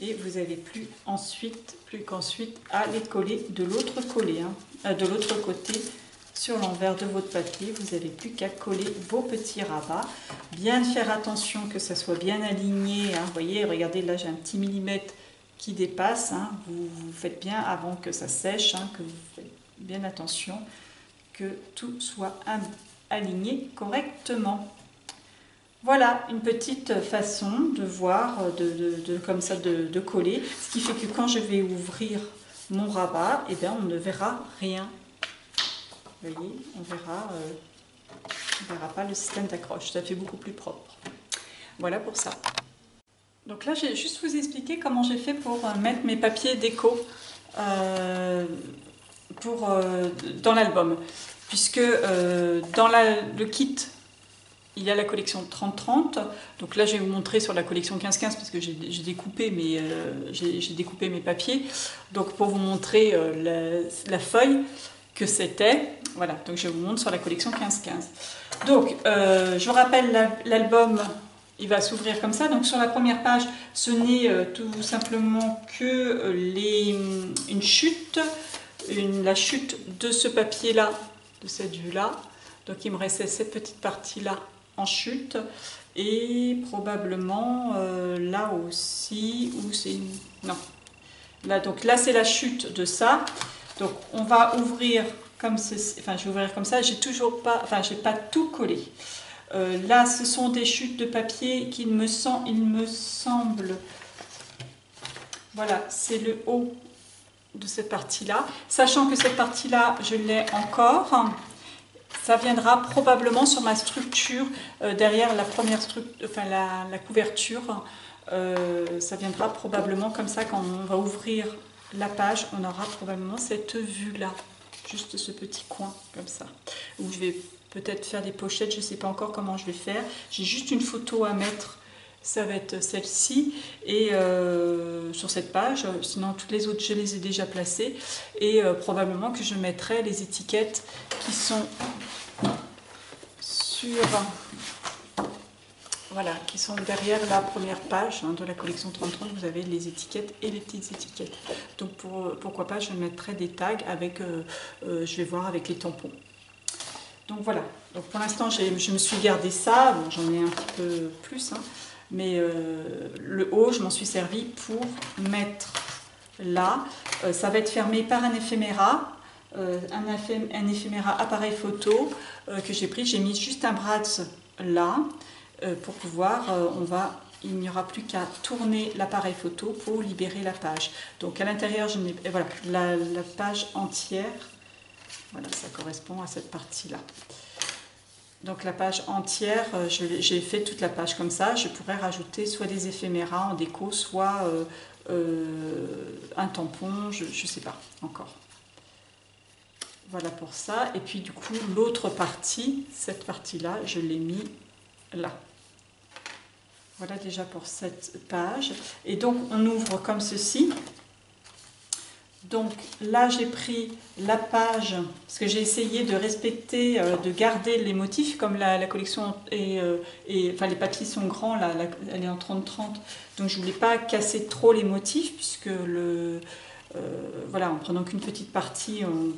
et vous n'avez plus ensuite, plus qu'ensuite à les coller de l'autre hein, euh, de l'autre côté sur l'envers de votre papier. Vous n'avez plus qu'à coller vos petits rabats. Bien faire attention que ça soit bien aligné. Hein. Vous voyez, regardez là j'ai un petit millimètre qui dépasse. Hein. Vous, faites bien avant que ça sèche, que vous faites bien attention que tout soit aligné correctement. Voilà une petite façon de voir, de, comme ça, de, coller. Ce qui fait que quand je vais ouvrir mon rabat, eh bien, on ne verra rien. Vous voyez, on verra, euh, verra pas le système d'accroche. Ça fait beaucoup plus propre. Voilà pour ça. Donc là, j'ai juste vous expliquer comment j'ai fait pour euh, mettre mes papiers déco euh, dans l'album. Puisque dans le kit il y a la collection 30-30. Donc là, je vais vous montrer sur la collection 15-15 parce que j'ai découpé, mes, euh, découpé mes papiers. Donc pour vous montrer euh, la, feuille que c'était. Voilà, donc je vous montre sur la collection 15-15. Donc, euh, je vous rappelle, l'album, il va s'ouvrir comme ça. Donc sur la première page, ce n'est tout simplement que les, une chute, une, la chute de ce papier-là, de cette vue-là. Donc il me restait cette petite partie-là en chute et probablement euh, là aussi où c'est non. Là donc là c'est la chute de ça. Donc on va ouvrir comme ceci enfin je vais ouvrir comme ça. J'ai toujours pas enfin j'ai pas tout collé. Euh, là ce sont des chutes de papier qui me sent il me semble voilà c'est le haut de cette partie là sachant que cette partie là je l'ai encore ça viendra probablement sur ma structure euh, derrière la première couverture. Euh, ça viendra probablement comme ça quand on va ouvrir la page, on aura probablement cette vue-là, juste ce petit coin comme ça, où je vais peut-être faire des pochettes, je ne sais pas encore comment je vais faire. J'ai juste une photo à mettre, ça va être celle-ci, et euh, sur cette page, sinon toutes les autres je les ai déjà placées, et probablement que je mettrai les étiquettes qui sont voilà, qui sont derrière la première page hein, de la collection 3030, vous avez les étiquettes et les petites étiquettes. Donc pourquoi pas, je mettrai des tags avec, euh, euh, je vais voir avec les tampons. Donc voilà, donc pour l'instant je me suis gardé ça, j'en ai un petit peu plus, hein. Mais euh, le haut je m'en suis servi pour mettre là. ça va être fermé par un éphéméra, un, un, éphéméra appareil photo que j'ai pris, j'ai mis juste un bras là euh, pour pouvoir, euh, on va, il n'y aura plus qu'à tourner l'appareil photo pour libérer la page. Donc à l'intérieur, je voilà, la, la, page entière, voilà, ça correspond à cette partie-là. Donc la page entière, euh, j'ai fait toute la page comme ça. Je pourrais rajouter soit des éphéméras en déco, soit un tampon, je ne sais pas encore. Voilà pour ça. Et puis du coup, l'autre partie, cette partie-là, je l'ai mis là. Voilà déjà pour cette page. Et donc, on ouvre comme ceci. Donc là, j'ai pris la page, parce que j'ai essayé de respecter, euh, de garder les motifs, comme la, collection est, euh, enfin les papiers sont grands, là, elle est en 30-30, donc je ne voulais pas casser trop les motifs, puisque le, euh, voilà, en prenant qu'une petite partie, on,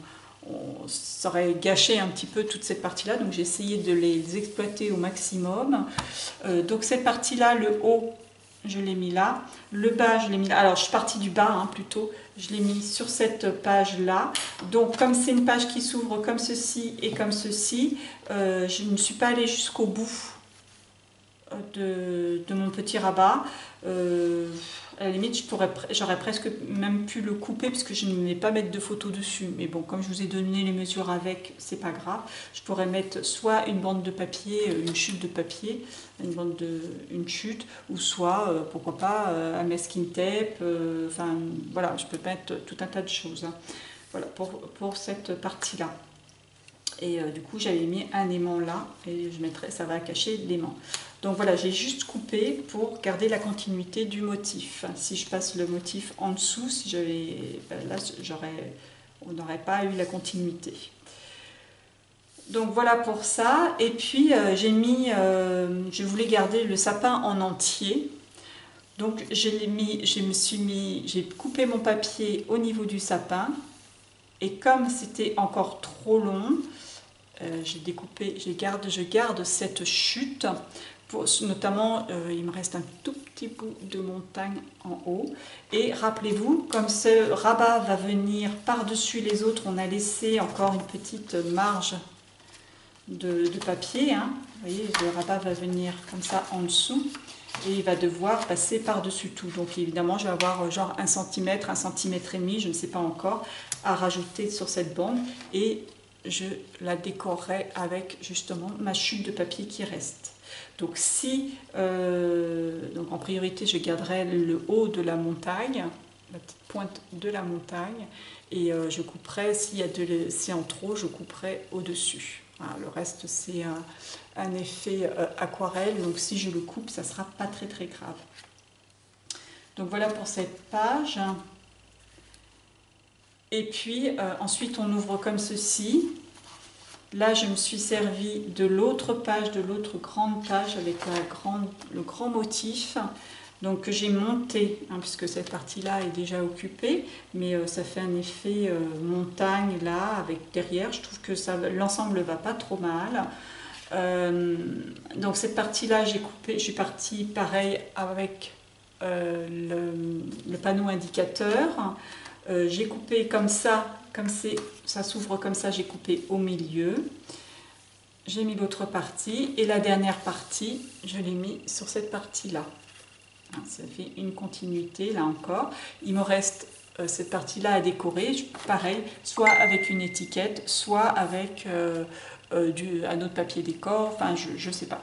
ça aurait gâché un petit peu toute cette partie-là, donc j'ai essayé de les exploiter au maximum. Donc cette partie-là, le haut, je l'ai mis là. Le bas, je l'ai mis là. Alors je suis partie du bas hein, plutôt, je l'ai mis sur cette page-là. Donc comme c'est une page qui s'ouvre comme ceci et comme ceci, euh, je ne suis pas allée jusqu'au bout euh, de, mon petit rabat. À la limite, j'aurais presque même pu le couper puisque je ne vais pas mettre de photos dessus. Mais bon, comme je vous ai donné les mesures avec, c'est pas grave. Je pourrais mettre soit une bande de papier, euh, une chute de papier, une bande de, une chute, ou soit, euh, pourquoi pas, euh, un masking tape. enfin, voilà, je peux mettre tout un tas de choses. Hein. Voilà, pour, pour cette partie-là. Et du coup, j'avais mis un aimant là, et je mettrai, ça va cacher l'aimant. Donc voilà, j'ai juste coupé pour garder la continuité du motif. Si je passe le motif en dessous, si j'avais, ben là, on n'aurait pas eu la continuité. Donc voilà pour ça. Et puis euh, j'ai mis, euh, je voulais garder le sapin en entier Donc j'ai mis, je me suis mis, j'ai coupé mon papier au niveau du sapin et comme c'était encore trop long, euh, j'ai découpé, je garde, je garde cette chute. Notamment, euh, il me reste un tout petit bout de montagne en haut. Et rappelez-vous, comme ce rabat va venir par-dessus les autres, on a laissé encore une petite marge de, papier. Hein. Vous voyez, le rabat va venir comme ça en dessous et il va devoir passer par-dessus tout. Donc évidemment, je vais avoir euh, genre un centimètre, un centimètre et demi, je ne sais pas encore, à rajouter sur cette bande et je la décorerai avec justement ma chute de papier qui reste. Donc si, euh, donc en priorité, je garderai le haut de la montagne, la petite pointe de la montagne, et euh, je couperai, s'il y a de, si en trop, je couperai au-dessus. le reste, c'est un, effet euh, aquarelle, donc si je le coupe, ça sera pas très très grave. Donc voilà pour cette page. Et puis ensuite, on ouvre comme ceci. Là, je me suis servi de l'autre page, de l'autre grande page avec la grande, le grand motif. Donc que j'ai monté, hein, puisque cette partie-là est déjà occupée, mais euh, ça fait un effet euh, montagne là, avec derrière. Je trouve que l'ensemble va pas trop mal. Euh, donc cette partie-là, j'ai coupé, je suis partie pareil avec le, panneau indicateur. J'ai coupé comme ça comme ça s'ouvre comme ça, j'ai coupé au milieu. J'ai mis l'autre partie et la dernière partie, je l'ai mis sur cette partie-là. Hein, ça fait une continuité là encore. Il me reste euh, cette partie-là à décorer, pareil, soit avec une étiquette, soit avec euh, euh, du, un autre papier décor, enfin je ne sais pas,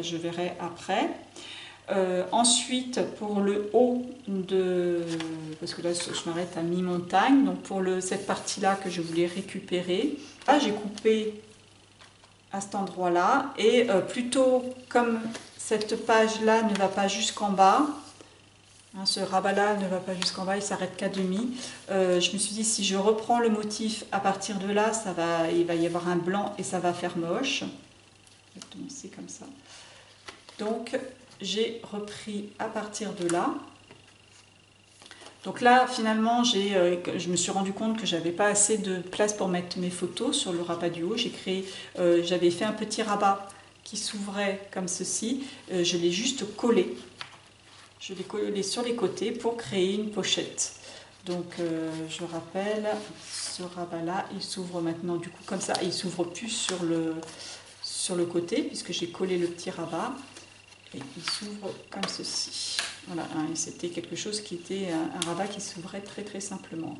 je verrai après. Euh, ensuite, pour le haut de... Parce que là, je m'arrête à mi-montagne. Donc, pour le, cette partie-là que je voulais récupérer, là, j'ai coupé à cet endroit-là. Et euh, plutôt, comme cette page-là ne va pas jusqu'en bas, hein, ce rabat-là ne va pas jusqu'en bas, il s'arrête qu'à demi. Euh, je me suis dit, si je reprends le motif à partir de là, ça va, il va y avoir un blanc et ça va faire moche. C'est comme ça. Donc, j'ai repris à partir de là. Donc là, finalement, euh, je me suis rendu compte que j'avais pas assez de place pour mettre mes photos sur le rabat du haut. J'ai euh, j'avais fait un petit rabat qui s'ouvrait comme ceci. Euh, je l'ai juste collé. Je l'ai collé sur les côtés pour créer une pochette. Donc, je rappelle, ce rabat-là, il s'ouvre maintenant du coup comme ça. Il s'ouvre plus sur le, sur le côté puisque j'ai collé le petit rabat il s'ouvre comme ceci. Voilà, hein, c'était quelque chose qui était un, rabat qui s'ouvrait très très simplement.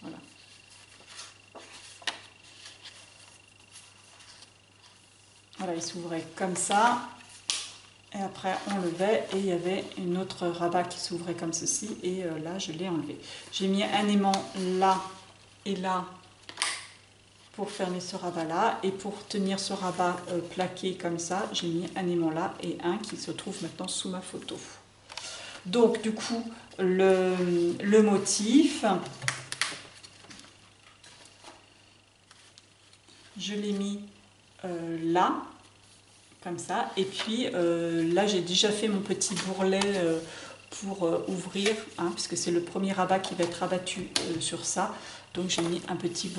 Voilà. Voilà, il s'ouvrait comme ça. Et après, on levait et il y avait une autre rabat qui s'ouvrait comme ceci. Et euh, là, je l'ai enlevé. J'ai mis un aimant là et là pour fermer ce rabat là et pour tenir ce rabat euh, plaqué comme ça j'ai mis un aimant là et un qui se trouve maintenant sous ma photo. Donc du coup le, motif je l'ai mis euh, là comme ça. Et puis euh, là j'ai déjà fait mon petit bourrelet pour ouvrir hein, puisque c'est le premier rabat qui va être abattu sur ça donc j'ai mis un petit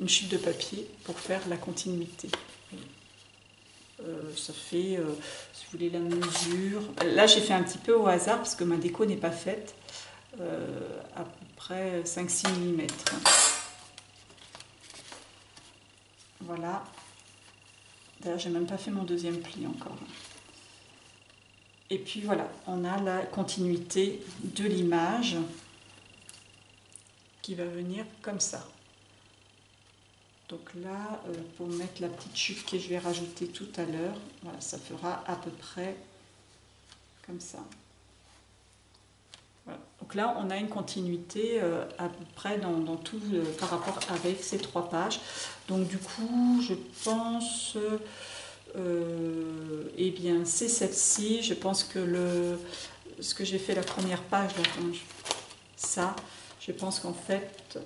une chute de papier pour faire la continuité. Euh, ça fait, euh, si vous voulez la mesure, là j'ai fait un petit peu au hasard parce que ma déco n'est pas faite, euh, à peu près 5-6 mm. Voilà. D'ailleurs j'ai même pas fait mon deuxième pli encore. Et puis voilà, on a la continuité de l'image qui va venir comme ça. Donc là, euh, pour mettre la petite chute que je vais rajouter tout à l'heure, voilà, ça fera à peu près comme ça. Donc là, on a une continuité euh, à peu près dans, tout euh, par rapport avec ces trois pages. Donc du coup, je pense, eh bien, c'est celle-ci. Je pense que le, ce que j'ai fait la première page, ça, je pense qu'en fait,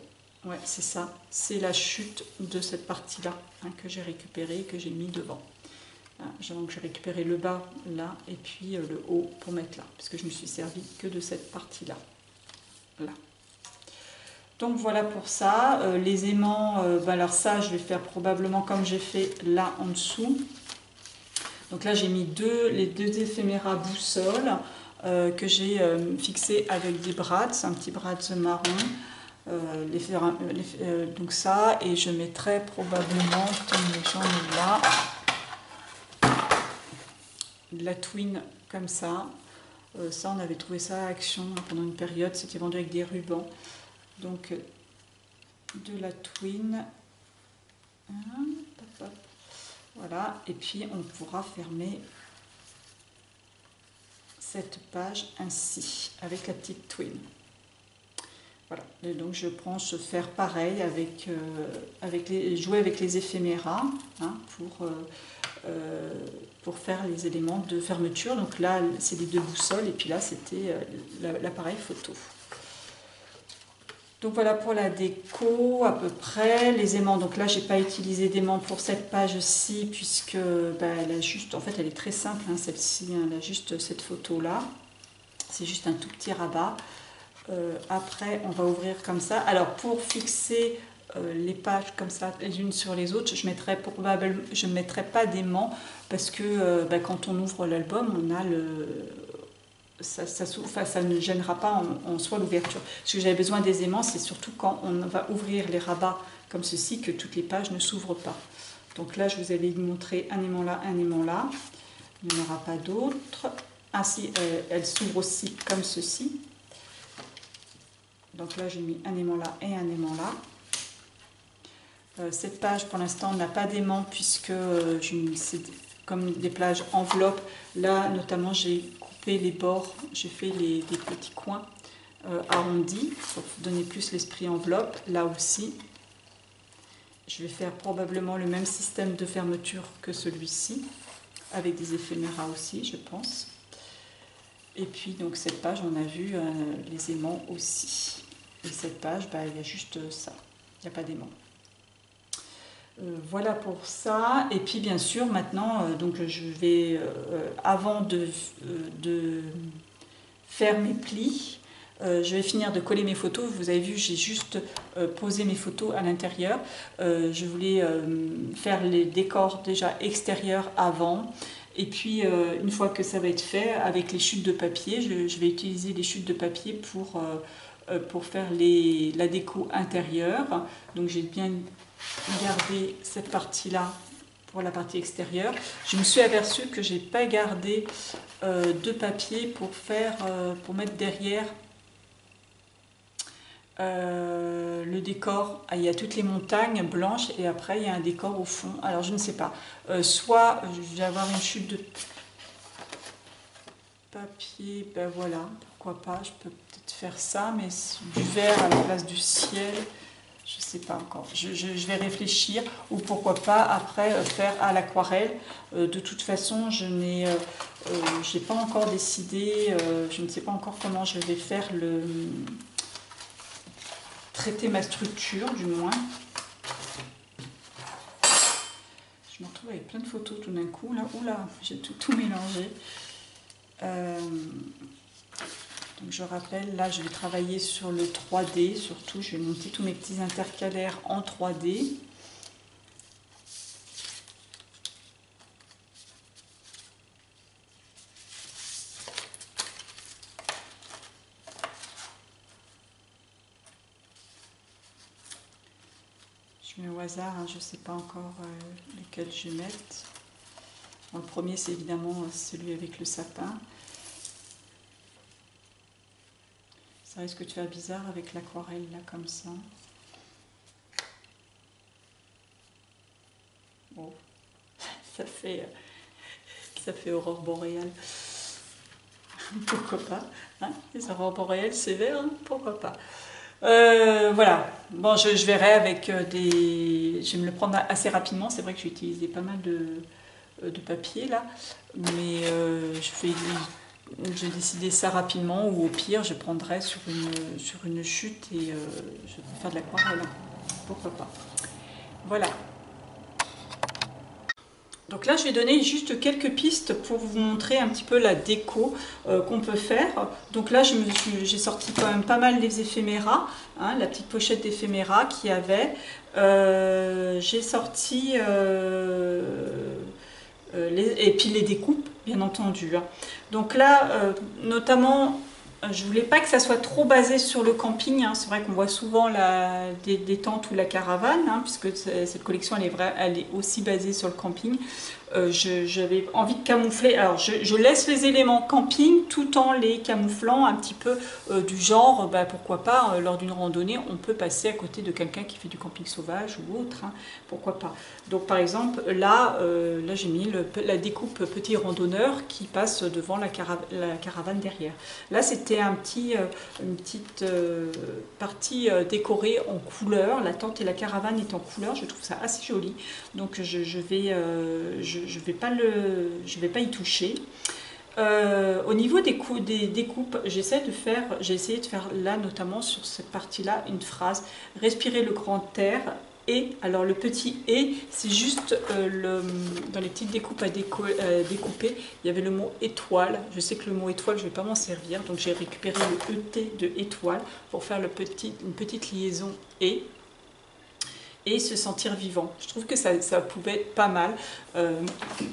ouais, c'est ça, c'est la chute de cette partie-là hein, que j'ai récupérée que j'ai mis devant. Donc j'ai récupéré le bas là et puis le haut pour mettre là, parce que je me suis servi que de cette partie-là. Là. Donc voilà pour ça. les aimants, bah, alors ça je vais faire probablement comme j'ai fait là en dessous. Donc là j'ai mis deux, les deux éphéméras boussole que j'ai fixé avec des brades, un petit brad marron. Euh, euh, donc ça, et je mettrai probablement, j'en ai là, de la twin comme ça. Euh, ça, on avait trouvé ça à Action pendant une période, c'était vendu avec des rubans. Donc, de la twin. Voilà, et puis on pourra fermer cette page ainsi, avec la petite twin. Voilà, et donc je prends ce fer pareil avec, euh, avec les, jouer avec les éphéméras hein, pour, euh, euh, pour faire les éléments de fermeture. Donc là, c'est les deux boussoles et puis là, c'était l'appareil photo. Donc voilà pour la déco à peu près. Les aimants, donc là, j'ai pas utilisé d'aimants pour cette page-ci puisque bah, elle a juste, en fait, elle est très simple, hein, celle-ci, hein, elle a juste cette photo-là. C'est juste un tout petit rabat. Euh, après, on va ouvrir comme ça. Alors, pour fixer euh, les pages comme ça, les unes sur les autres, je mettrai probablement, mettrai pas d'aimant parce que euh, bah, quand on ouvre l'album, on a le ça, ne gênera pas en, soi l'ouverture. Ce que j'avais besoin des aimants, c'est surtout quand on va ouvrir les rabats comme ceci que toutes les pages ne s'ouvrent pas. Donc là, je vous avais montré un aimant là, un aimant là. Il n'y en aura pas d'autres. Ainsi, elle s'ouvre aussi comme ceci. Donc là, j'ai mis un aimant là et un aimant là. Euh, cette page, pour l'instant, n'a pas d'aimant puisque euh, c'est comme des plages enveloppes. Là, notamment, j'ai les bords, j'ai fait les, petits coins euh, arrondis pour donner plus l'esprit enveloppe. Là aussi, je vais faire probablement le même système de fermeture que celui-ci, avec des éphéméras aussi, je pense. Et puis, donc, cette page, on a vu les aimants aussi. Et cette page, bah, il y a juste ça, il n'y a pas d'aimant. Euh, voilà pour ça. Et puis bien sûr, maintenant, euh, donc je vais, euh, avant de, faire mes plis, je vais finir de coller mes photos. Vous avez vu, j'ai juste posé mes photos à l'intérieur. je voulais faire les décors déjà extérieurs avant. Et puis, une fois que ça va être fait, avec les chutes de papier, je, vais utiliser les chutes de papier pour pour faire les, la déco intérieure. Donc j'ai bien gardé cette partie-là pour la partie extérieure. Je me suis aperçue que j'ai pas gardé euh, de papier pour faire, euh, pour mettre derrière le décor. Ah, il y a toutes les montagnes blanches et après il y a un décor au fond. Alors je ne sais pas. soit je vais avoir une chute de papier, ben voilà, pourquoi pas, je peux peut-être faire ça, mais du vert à la place du ciel, je sais pas encore. Je, vais réfléchir, ou pourquoi pas après euh, faire à l'aquarelle. Euh, de toute façon, je n'ai euh, pas encore décidé, je ne sais pas encore comment je vais faire le traiter ma structure, du moins. Je me retrouve avec plein de photos tout d'un coup, là, oula, j'ai tout, tout mélangé. Euh, donc je rappelle, là je vais travailler sur le 3D, surtout je vais monter tous mes petits intercalaires en 3D. Je mets au hasard, hein, je ne sais pas encore euh, lesquels je vais mettre le premier, c'est évidemment celui avec le sapin. Ça risque de faire bizarre avec l'aquarelle, là, comme ça? Bon, ça fait, ça fait aurore boréale. Pourquoi pas hein? Les aurores boréales sévères, hein? Pourquoi pas? Euh, voilà, bon, je, verrai avec euh, des. Je vais me le prendre assez rapidement. C'est vrai que j'ai utilisé pas mal de, euh, de papier là, mais euh, je vais j'ai décidé ça rapidement ou au pire je prendrai sur une, sur une chute et euh, je vais faire de l'aquarelle. Pourquoi pas. Voilà. Donc là, je vais donner juste quelques pistes pour vous montrer un petit peu la déco euh, qu'on peut faire. Donc là, j'ai sorti quand même pas mal des éphéméras, hein, la petite pochette d'éphéméras qu'il y avait. Euh, j'ai sorti, et puis les découpes, bien entendu. Hein. Donc là, notamment, je voulais pas que ça soit trop basé sur le camping. Hein. C'est vrai qu'on voit souvent des, tentes ou la caravane, hein, puisque cette collection elle est, elle est aussi basée sur le camping. Euh, j'avais envie de camoufler. Alors, je, laisse les éléments camping tout en les camouflant un petit peu euh, du genre, bah, pourquoi pas, euh, lors d'une randonnée, on peut passer à côté de quelqu'un qui fait du camping sauvage ou autre, hein, pourquoi pas. Donc, par exemple, là, là j'ai mis la découpe petit randonneur qui passe devant la, caravane derrière. Là, c'était un petit, une petite partie décorée en couleur. La tente et la caravane est en couleur. Je trouve ça assez joli. Donc, je, vais ne vais, pas vais pas y toucher. Euh, au niveau des, coups, des découpes, j'essaie de faire, j'ai essayé de faire là notamment sur cette partie-là une phrase respirer le grand air et. Alors le petit et, c'est juste euh, le, dans les petites découpes à euh, découper, il y avait le mot étoile. Je sais que le mot étoile, je ne vais pas m'en servir, donc j'ai récupéré le ET de étoile pour faire le une petite liaison et et se sentir vivant. Je trouve que ça, pouvait être pas mal. Euh,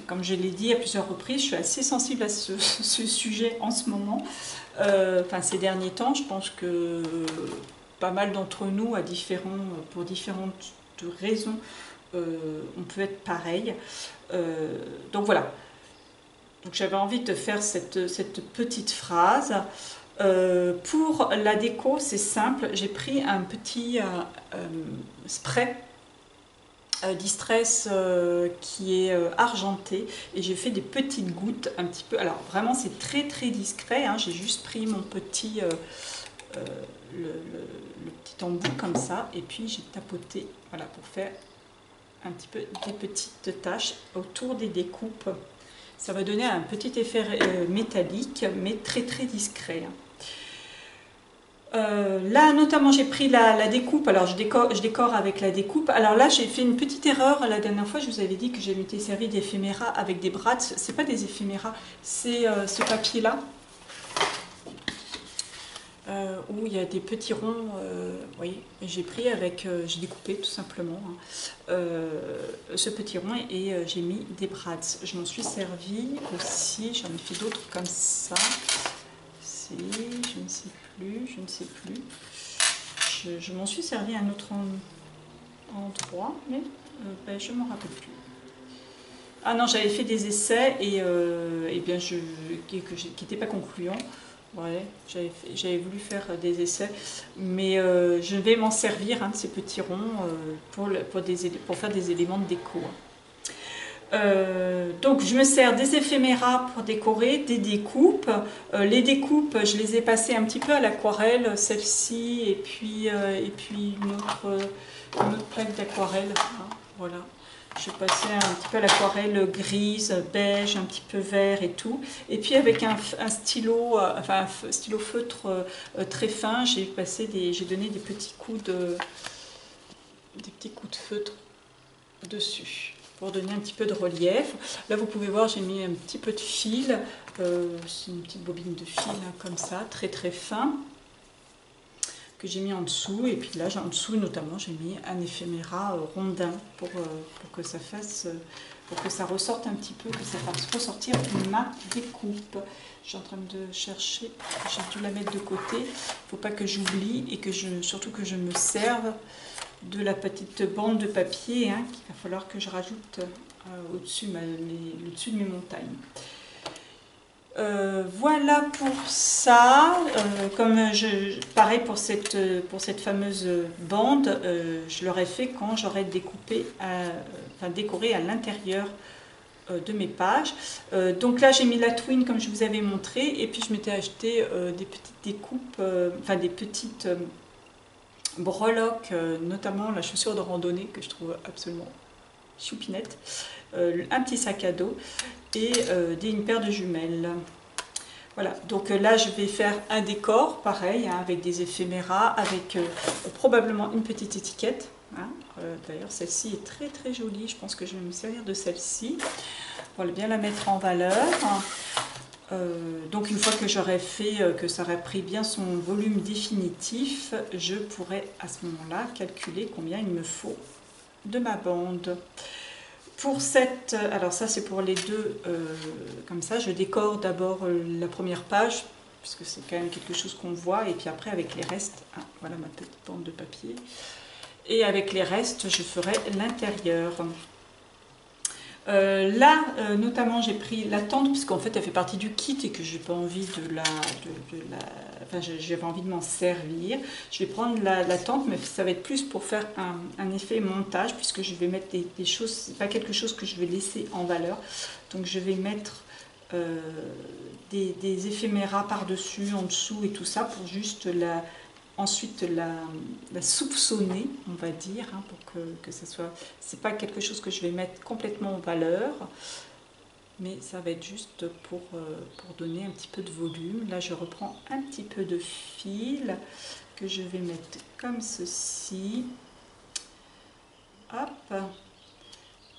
comme je l'ai dit à plusieurs reprises, je suis assez sensible à ce, sujet en ce moment. Euh, enfin, ces derniers temps, je pense que pas mal d'entre nous, à différents, pour différentes raisons, euh, on peut être pareil. donc voilà. Donc j'avais envie de faire cette, cette petite phrase. Pour la déco, c'est simple, j'ai pris un petit spray euh, distress euh, qui est euh, argenté et j'ai fait des petites gouttes un petit peu alors vraiment c'est très très discret hein. j'ai juste pris mon petit le, petit embout comme ça et puis j'ai tapoté voilà pour faire un petit peu des petites taches autour des découpes ça va donner un petit effet métallique mais très très discret hein. Euh, là, notamment, j'ai pris la, découpe. Alors, je décore, avec la découpe. Alors là, j'ai fait une petite erreur. La dernière fois, je vous avais dit que j'avais été servi d'éphéméra avec des brats. C'est pas des éphéméras, c'est euh, ce papier-là. Euh, où il y a des petits ronds, voyez, j'ai pris avec, j'ai découpé tout simplement hein, ce petit rond et j'ai mis des brats. Je m'en suis servi aussi, j'en ai fait d'autres comme ça. Je ne sais je ne sais plus. Je, m'en suis servi un autre endroit, mais euh, ben, je ne m'en rappelle plus. Ah non, j'avais fait des essais et, euh, bien je, qui n'étaient pas concluants. Ouais, j'avais voulu faire des essais, mais euh, je vais m'en servir, hein, de ces petits ronds, pour, pour faire des éléments de déco. Hein. Euh, donc je me sers des éphéméras pour décorer, des découpes. Euh, les découpes, je les ai passées un petit peu à l'aquarelle, celle-ci et puis, euh, et puis une, autre, plaque d'aquarelle. Hein, voilà. J'ai passé un petit peu à l'aquarelle grise, beige, un petit peu vert et tout. Et puis avec un, stylo, enfin stylo feutre très fin, j'ai passé j'ai donné des petits coups de, des petits coups de feutre dessus pour donner un petit peu de relief. Là, vous pouvez voir, j'ai mis un petit peu de fil. Euh, c'est une petite bobine de fil hein, comme ça, très très fin, que j'ai mis en dessous. Et puis là, en dessous, notamment, j'ai mis un éphéméra euh, rondin pour, euh, pour, que ça fasse, pour que ça ressorte un petit peu, que ça fasse ressortir ma découpe. Je suis en train de chercher, j'ai dû la mettre de côté. Il faut pas que j'oublie et que je, surtout que je me serve de la petite bande de papier hein, qu'il va falloir que je rajoute euh, au-dessus de mes montagnes. Euh, voilà pour ça. Euh, comme je, pareil pour cette, pour cette fameuse bande, je l'aurais fait quand j'aurais découpé, décoré à l'intérieur de mes pages. donc là j'ai mis la twin comme je vous avais montré et puis je m'étais acheté des petites découpes, enfin des petites breloques, euh, notamment la chaussure de randonnée que je trouve absolument choupinette, euh, un petit sac à dos et euh, une paire de jumelles. Voilà, donc là je vais faire un décor pareil, hein, avec des éphéméras, avec probablement une petite étiquette. Hein. D'ailleurs, celle-ci est très très jolie. Je pense que je vais me servir de celle-ci pour bien la mettre en valeur. Euh, donc une fois que j'aurai fait, euh, que ça aurait pris bien son volume définitif, je pourrai à ce moment-là calculer combien il me faut de ma bande. Pour cette, alors ça c'est pour les deux, comme ça, je décore d'abord la première page, puisque c'est quand même quelque chose qu'on voit, et puis après avec les restes, ah, voilà ma petite bande de papier, et avec les restes, je ferai l'intérieur. Euh, là, euh, notamment, j'ai pris la tente, puisqu'en fait, elle fait partie du kit et que j'ai pas envie de la... Enfin, j'avais envie de m'en servir. Je vais prendre la, tente, mais ça va être plus pour faire un, effet montage, puisque je vais mettre des, choses... Pas quelque chose que je vais laisser en valeur. Donc, je vais mettre euh, des, des éphéméras par-dessus, en dessous et tout ça, pour juste la ensuite la, soupçonner, on va dire, hein, pour que, que ce soit... C'est pas quelque chose que je vais mettre complètement en valeur, mais ça va être juste pour, euh, pour donner un petit peu de volume. Là, je reprends un petit peu de fil que je vais mettre comme ceci. Hop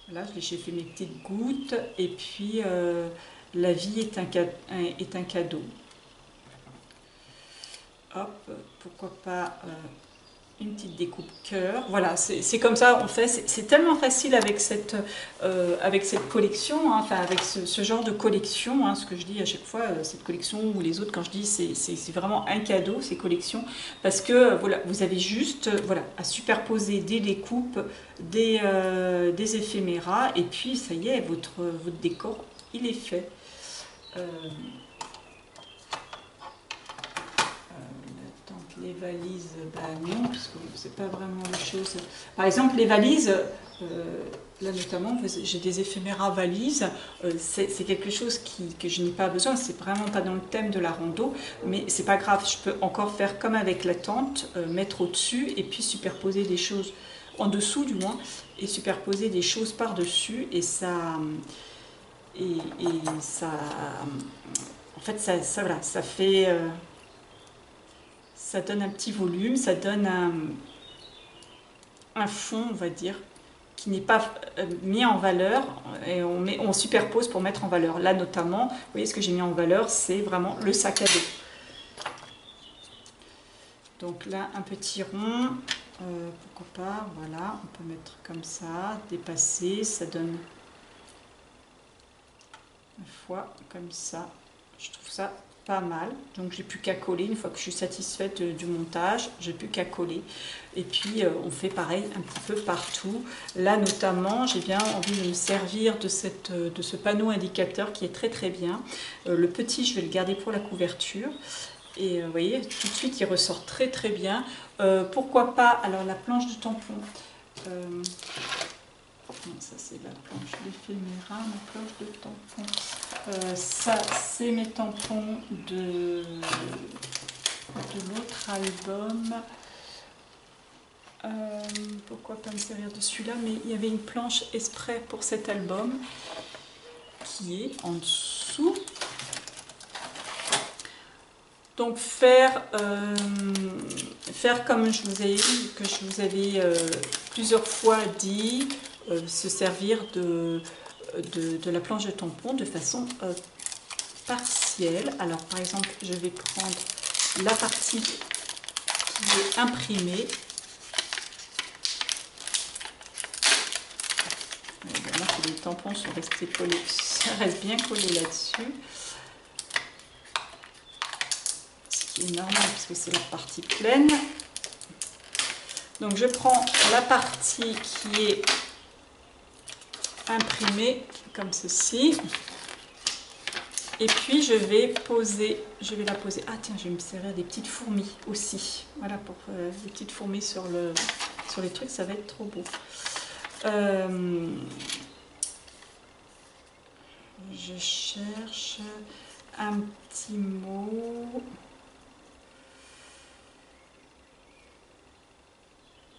Voilà, j'ai fait mes petites gouttes, et puis euh, la vie est un, est un cadeau hop, pourquoi pas euh, une petite découpe cœur. Voilà, c'est comme ça on fait. C'est tellement facile avec cette, euh, avec cette collection, hein, enfin avec ce, genre de collection, hein, ce que je dis à chaque fois, euh, cette collection ou les autres, quand je dis c'est vraiment un cadeau, ces collections, parce que voilà, vous avez juste voilà, à superposer des découpes, des, des éphéméras, et puis ça y est, votre, votre décor, il est fait les valises, bah non, parce que c'est pas vraiment les choses. Par exemple, les valises, euh, là notamment, j'ai des éphéméras valises, euh, c'est quelque chose qui, que je n'ai pas besoin, c'est vraiment pas dans le thème de la rando, mais c'est pas grave, je peux encore faire comme avec la tente, euh, mettre au-dessus et puis superposer des choses, en dessous du moins, et superposer des choses par-dessus, et ça. Et, ça. En fait, ça, ça, voilà, ça fait ça donne un petit volume, ça donne un, fond, on va dire, qui n'est pas euh, mis en valeur et on, met, on superpose pour mettre en valeur. Là notamment, vous voyez ce que j'ai mis en valeur, c'est vraiment le sac à dos. Donc là, un petit rond, euh, pourquoi pas, voilà, on peut mettre comme ça, dépasser, ça donne une fois comme ça. Je trouve ça pas mal. Donc j'ai plus qu'à coller. Une fois que je suis satisfaite euh, du montage, j'ai plus qu'à coller. Et puis euh, on fait pareil un petit peu partout. Là notamment, j'ai bien envie de me servir de, cette, euh, de ce panneau indicateur qui est très très bien. le petit, je vais le garder pour la couverture. Et vous voyez, tout de suite, il ressort très très bien. pourquoi pas, alors la planche de tampon ça c'est la planche d'éphéméra, ma planche de tampon? Euh, ça c'est mes tampons de, de l'autre album. Euh, pourquoi pas me servir de celui-là? Mais il y avait une planche exprès pour cet album qui est en dessous. Donc faire, euh, faire comme je vous ai que je vous avais plusieurs fois dit, se servir de, de, la planche de tampon de façon euh, partielle. Alors par exemple, je vais prendre la partie qui est imprimée. Les tampons sont restés collés, ça reste bien collé là-dessus. Ce qui est normal parce que c'est la partie pleine. Donc je prends la partie qui est imprimer comme ceci. Et puis je vais poser, je vais la poser. Ah tiens, je vais me servir des petites fourmis aussi. Voilà pour euh, des petites fourmis sur le sur les trucs, ça va être trop beau. Euh, je cherche un petit mot.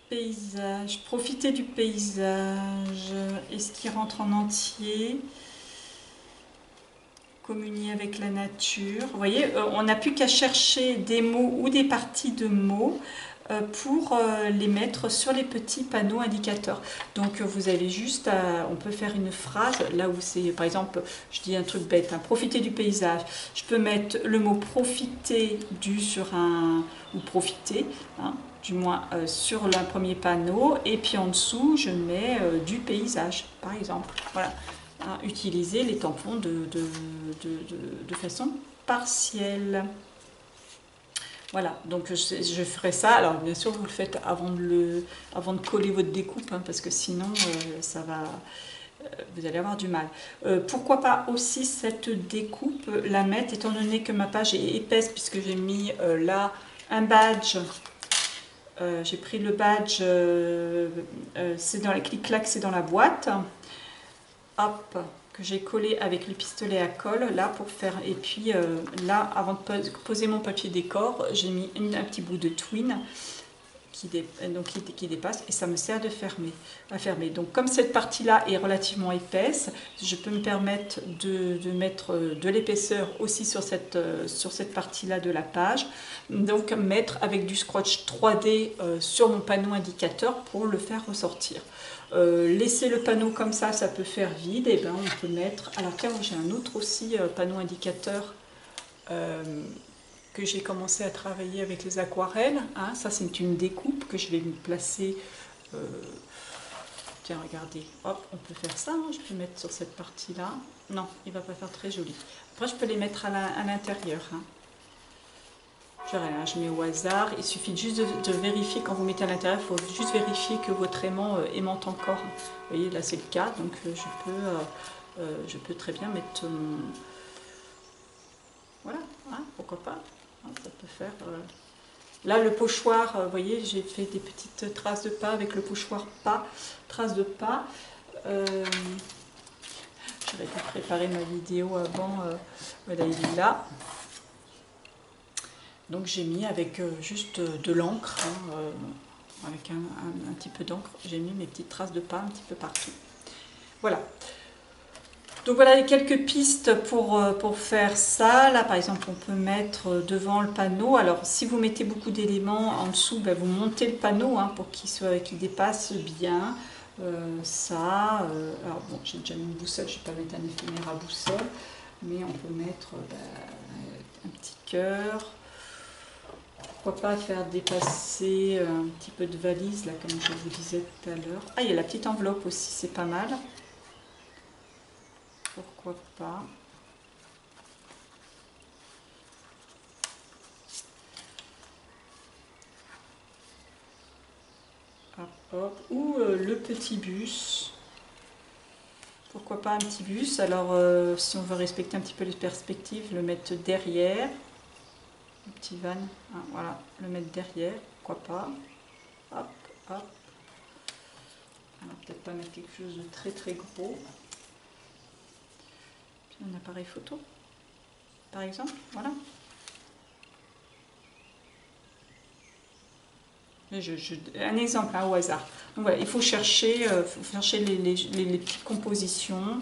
Paysage, profiter du paysage. Est-ce qu'il rentre en entier? Communier avec la nature. Vous voyez, euh, on n'a plus qu'à chercher des mots ou des parties de mots euh, pour euh, les mettre sur les petits panneaux indicateurs. Donc vous avez juste, on peut faire une phrase là où c'est, par exemple, je dis un truc bête, hein, profiter du paysage. Je peux mettre le mot profiter du sur un, ou profiter, hein, du moins euh, sur le premier panneau, et puis en dessous je mets du paysage, par exemple. Voilà, utiliser les tampons de, façon partielle. Voilà, donc je, ferai ça. Alors bien sûr, vous le faites avant de, le, avant de coller votre découpe, hein, parce que sinon, euh, ça va, euh, vous allez avoir du mal. Euh, pourquoi pas aussi cette découpe, la mettre, étant donné que ma page est épaisse, puisque j'ai mis là un badge. J'ai pris le badge, c'est dans la clic-clac, c'est dans la boîte. Hop, que j'ai collé avec le pistolet à colle là pour faire et puis euh, là avant de poser mon papier décor j'ai mis un petit bout de twin qui, donc qui, dépasse et ça me sert de fermer, à fermer. Donc comme cette partie-là est relativement épaisse, je peux me permettre de, mettre euh, de l'épaisseur aussi sur cette, euh, sur cette partie-là de la page. Donc mettre avec du scotch 3D sur mon panneau indicateur pour le faire ressortir. Euh, laisser le panneau comme ça, ça peut faire vide. Et ben on peut mettre. Alors tiens, j'ai un autre aussi euh, panneau indicateur euh, que j'ai commencé à travailler avec les aquarelles. Hein. Ça, c'est une découpe que je vais me placer. tiens, regardez. Hop, on peut faire ça. Hein. Je peux mettre sur cette partie-là. Non, il va pas faire très joli. Après, je peux les mettre à l'intérieur. Hein. Je mets au hasard. Il suffit juste de, vérifier quand vous mettez à l'intérieur, il faut juste vérifier que votre aimant euh, aimante encore. Vous voyez, là c'est le cas, donc euh, je, peux, euh, je peux très bien mettre mon... Voilà, pourquoi pas. Hein, ça peut faire... Là, le pochoir, vous voyez, j'ai fait des petites traces de pas avec le pochoir pas, traces de pas. J'aurais dû préparer ma vidéo avant. voilà, il est là. Donc j'ai mis avec euh, juste euh, de l'encre, hein, euh, avec un, petit peu d'encre, j'ai mis mes petites traces de pas un petit peu partout. Voilà. Donc voilà les quelques pistes pour, pour faire ça. Là par exemple on peut mettre devant le panneau. Alors si vous mettez beaucoup d'éléments en dessous, ben, vous montez le panneau hein, pour qu'il dépasse bien. ça, alors bon j'ai déjà mis une boussole, je ne vais pas mettre un éphémère à boussole, mais on peut mettre ben, un petit cœur, pourquoi pas faire dépasser euh, un petit peu de valise, là, comme je vous disais tout à l'heure. Ah, il y a la petite enveloppe aussi, c'est pas mal. Pourquoi pas Ou euh, le petit bus. Pourquoi pas un petit bus? Alors, euh, si on veut respecter un petit peu les perspectives, le mettre derrière petit van, hein, voilà, le mettre derrière, pourquoi pas? Hop, hop. Va peut-être pas mettre quelque chose de très très gros. Un appareil photo, par exemple, voilà. un exemple hein, au hasard. Donc voilà, il faut chercher, euh, chercher les, petites compositions.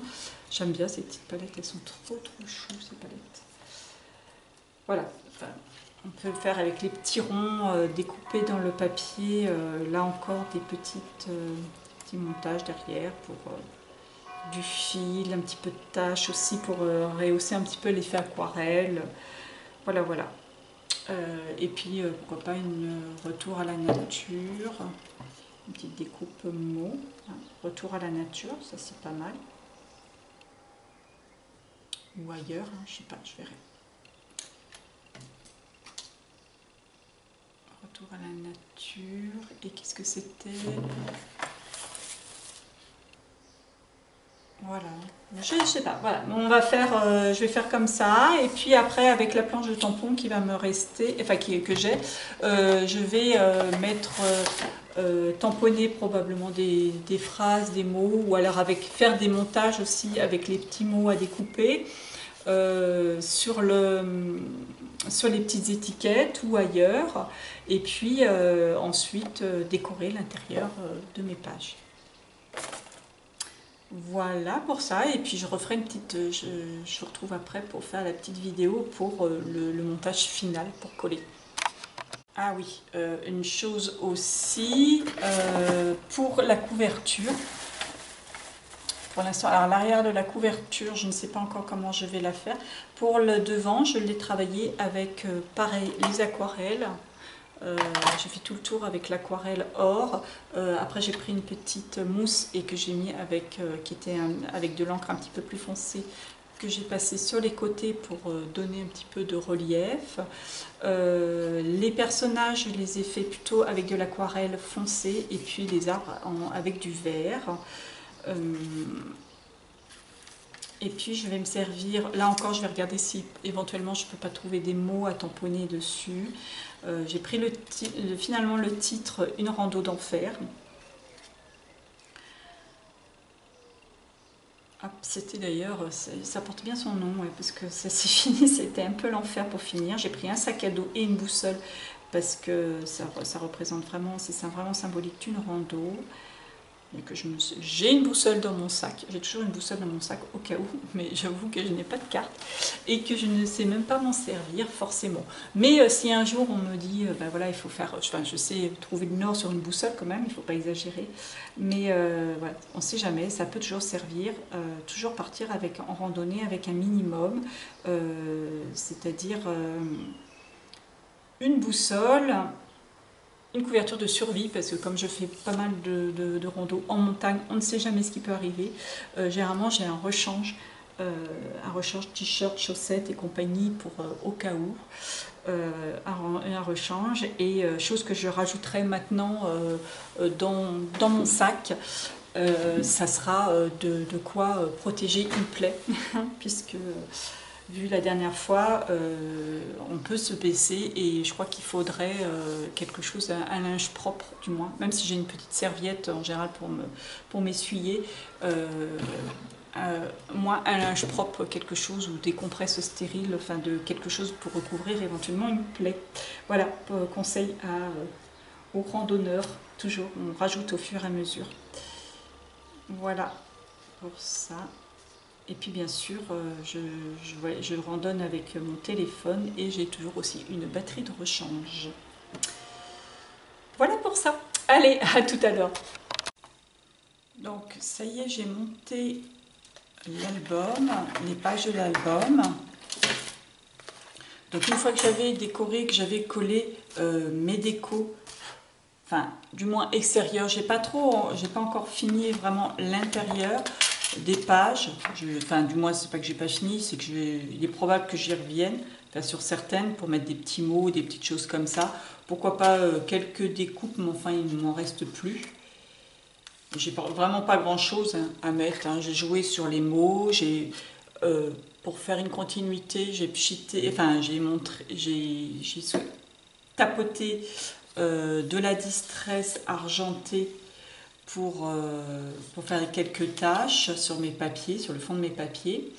J'aime bien ces petites palettes, elles sont trop trop choues ces palettes. Voilà, on peut le faire avec les petits ronds euh, découpés dans le papier. Euh, là encore, des petites, petits montages derrière pour du fil, un petit peu de tache aussi pour rehausser un petit peu l'effet aquarelle. Voilà, voilà. et puis, pourquoi pas une retour à la nature. Une petite découpe mot. Hein. Retour à la nature, ça c'est pas mal. Ou ailleurs, hein, je sais pas, je verrai. à la nature. Et qu'est-ce que c'était? Voilà. Je, sais pas. Voilà. On va faire, euh, je vais faire comme ça. Et puis après, avec la planche de tampon qui va me rester, enfin qui, que j'ai, euh, je vais euh, mettre tamponner probablement des, phrases, des mots, ou alors avec faire des montages aussi avec les petits mots à découper. Sur, le, sur les petites étiquettes ou ailleurs, et puis ensuite décorer l'intérieur de mes pages. Voilà pour ça, et puis je referai une petite, je, je retrouve après pour faire la petite vidéo pour le montage final pour coller. Ah oui, euh, une chose aussi, euh, pour la couverture, pour l'instant, alors l'arrière de la couverture, je ne sais pas encore comment je vais la faire. Pour le devant, je l'ai travaillé avec, euh, pareil, les aquarelles. J'ai fait tout le tour avec l'aquarelle or. après, j'ai pris une petite mousse et que j'ai mis avec, qui était avec de l'encre un petit peu plus foncée que j'ai passé sur les côtés pour euh, donner un petit peu de relief. Euh, les personnages, je les ai fait plutôt avec de l'aquarelle foncée et puis les arbres avec du vert. Euh, et puis je vais me servir, là encore je vais regarder si éventuellement je ne peux pas trouver des mots à tamponner dessus. J'ai pris le, finalement le titre Une rando d'enfer. Ah, c'était d'ailleurs, ça porte bien son nom, parce que ça s'est fini, c'était un peu l'enfer pour finir. J'ai pris un sac à dos et une boussole, parce que ça, ça représente vraiment, c'est vraiment symbolique d'une rando je j'ai une boussole dans mon sac, j'ai toujours une boussole dans mon sac au cas où, mais j'avoue que je n'ai pas de carte et que je ne sais même pas m'en servir forcément. Mais euh, si un jour on me dit, ben voilà, il faut faire, enfin, je sais trouver le nord sur une boussole quand même, il ne faut pas exagérer, mais euh, voilà, on ne sait jamais, ça peut toujours servir, toujours partir avec, en randonnée avec un minimum, c'est-à-dire une boussole, une couverture de survie parce que comme je fais pas mal de, de, en montagne, on ne sait jamais ce qui peut arriver. Euh, généralement j'ai un rechange, euh, un rechange t-shirt, chaussettes et compagnie pour euh, au cas où. Un, un, rechange et chose que je rajouterai maintenant dans, dans, mon sac, ça sera de, de, quoi protéger une plaie puisque vu la dernière fois, euh, on peut se baisser et je crois qu'il faudrait euh, quelque chose, un, linge propre du moins, même si j'ai une petite serviette en général pour me pour m'essuyer. Euh, moi, un linge propre, quelque chose ou des compresses stériles, enfin de quelque chose pour recouvrir éventuellement une plaie. Voilà, conseil à, aux randonneurs, toujours, on rajoute au fur et à mesure. Voilà pour ça. Et puis bien sûr, euh, je, je, randonne avec mon téléphone et j'ai toujours aussi une batterie de rechange. Voilà pour ça. Allez, à tout à l'heure. Donc ça y est, j'ai monté l'album, les pages de l'album. Donc une fois que j'avais décoré, que j'avais collé euh, mes décos, enfin du moins extérieur, j'ai pas trop, j'ai pas encore fini vraiment l'intérieur des pages, enfin du moins c'est pas que j'ai pas fini, c'est que je il est probable que j'y revienne, sur certaines pour mettre des petits mots, des petites choses comme ça. Pourquoi pas euh, quelques découpes, mais enfin il ne m'en reste plus. J'ai vraiment pas grand chose hein, à mettre, hein. j'ai joué sur les mots, j'ai euh, pour faire une continuité, j'ai enfin j'ai montré, j'ai tapoté euh, de la distress argentée pour, euh, pour faire quelques tâches sur mes papiers, sur le fond de mes papiers.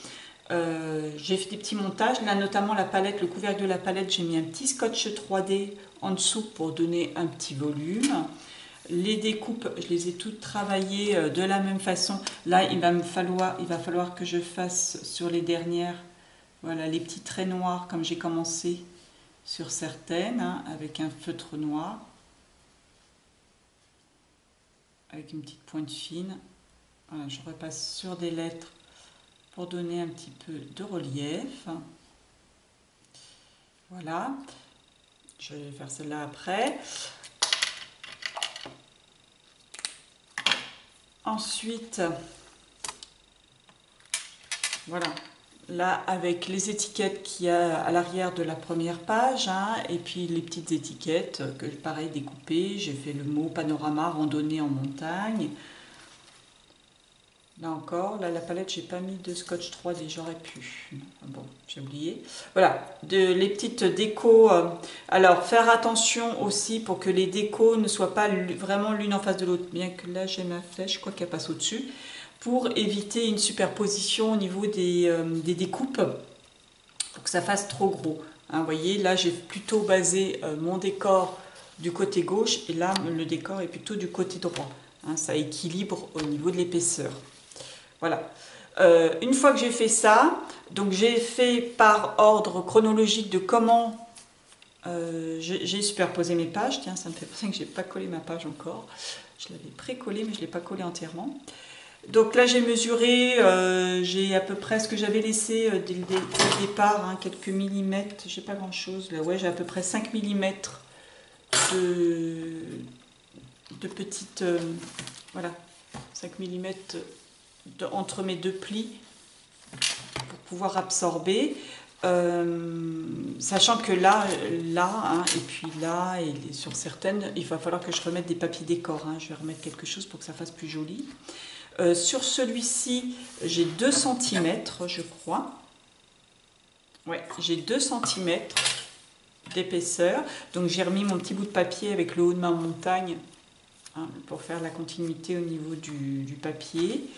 Euh, j'ai fait des petits montages, là notamment la palette, le couvercle de la palette, j'ai mis un petit scotch 3D en dessous pour donner un petit volume. Les découpes, je les ai toutes travaillées euh, de la même façon. Là, il va me falloir, il va falloir que je fasse sur les dernières, voilà, les petits traits noirs comme j'ai commencé sur certaines, hein, avec un feutre noir avec une petite pointe fine. je repasse sur des lettres pour donner un petit peu de relief. Voilà, je vais faire celle-là après. Ensuite, voilà, là avec les étiquettes qu'il y a à l'arrière de la première page hein, et puis les petites étiquettes que pareil découpées. J'ai fait le mot panorama randonnée en montagne. Là encore là la palette j'ai pas mis de scotch 3D j'aurais pu. Bon j'ai oublié. Voilà de, les petites décos euh, alors faire attention aussi pour que les décos ne soient pas vraiment l'une en face de l'autre. Bien que là j'ai ma flèche je crois qu'elle passe au dessus pour éviter une superposition au niveau des, euh, découpes pour que ça fasse trop gros. Hein, vous voyez, là j'ai plutôt basé euh, mon décor du côté gauche et là le décor est plutôt du côté droit. Hein, ça équilibre au niveau de l'épaisseur. Voilà. Euh, une fois que j'ai fait ça, donc j'ai fait par ordre chronologique de comment j'ai superposé mes pages, tiens, ça me fait penser que j'ai pas collé ma page encore. Je l'avais pré-collé, mais je ne l'ai pas collé entièrement. Donc là, j'ai mesuré, j'ai à peu près ce que j'avais laissé dès, le départ, hein, quelques millimètres, j'ai pas grand chose. Là, ouais, j'ai à peu près 5 millimètres de, de petites, voilà, 5 mm entre mes deux plis pour pouvoir absorber. Euh, sachant que là, là, hein, et puis là, et sur certaines, il va falloir que je remette des papiers décor. Hein. Je vais remettre quelque chose pour que ça fasse plus joli. Euh, sur celui-ci, j'ai 2 cm, je crois. Ouais, j'ai 2 cm d'épaisseur. Donc j'ai remis mon petit bout de papier avec le haut de ma montagne hein, pour faire la continuité au niveau du, papier.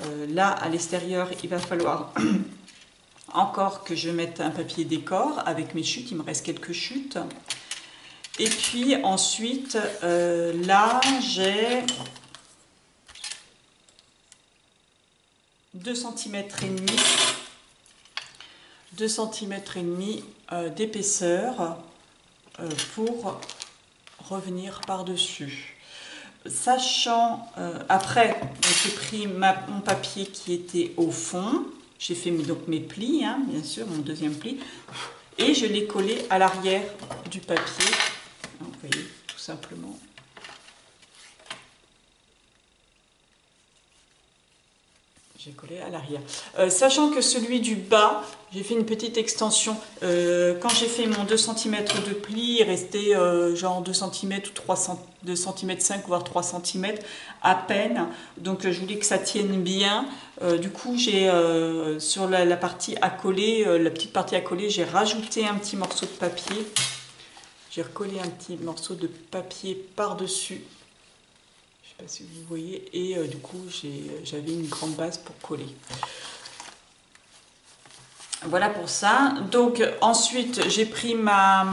Euh, là, à l'extérieur, il va falloir encore que je mette un papier décor avec mes chutes. Il me reste quelques chutes. Et puis ensuite, euh, là, j'ai 2 cm et demi 2 cm et demi euh, d'épaisseur pour revenir par-dessus sachant, euh, après, j'ai pris mon papier qui était au fond, j'ai fait donc mes plis, hein, bien sûr, mon deuxième pli, et je l'ai collé à l'arrière du papier, tout simplement. J'ai collé à l'arrière. Euh, sachant que celui du bas, j'ai fait une petite extension. Euh, quand j'ai fait mon 2 cm de pli, il restait euh, genre 2 cm ou 3 2 cm 5 voire 3 cm à peine. Donc je voulais que ça tienne bien. du coup, j'ai sur la, la, partie à coller, la petite partie à coller, j'ai rajouté un petit morceau de papier. J'ai recollé un petit morceau de papier par-dessus si vous voyez, et euh, du coup j'avais une grande base pour coller. Voilà pour ça. Donc ensuite j'ai pris ma,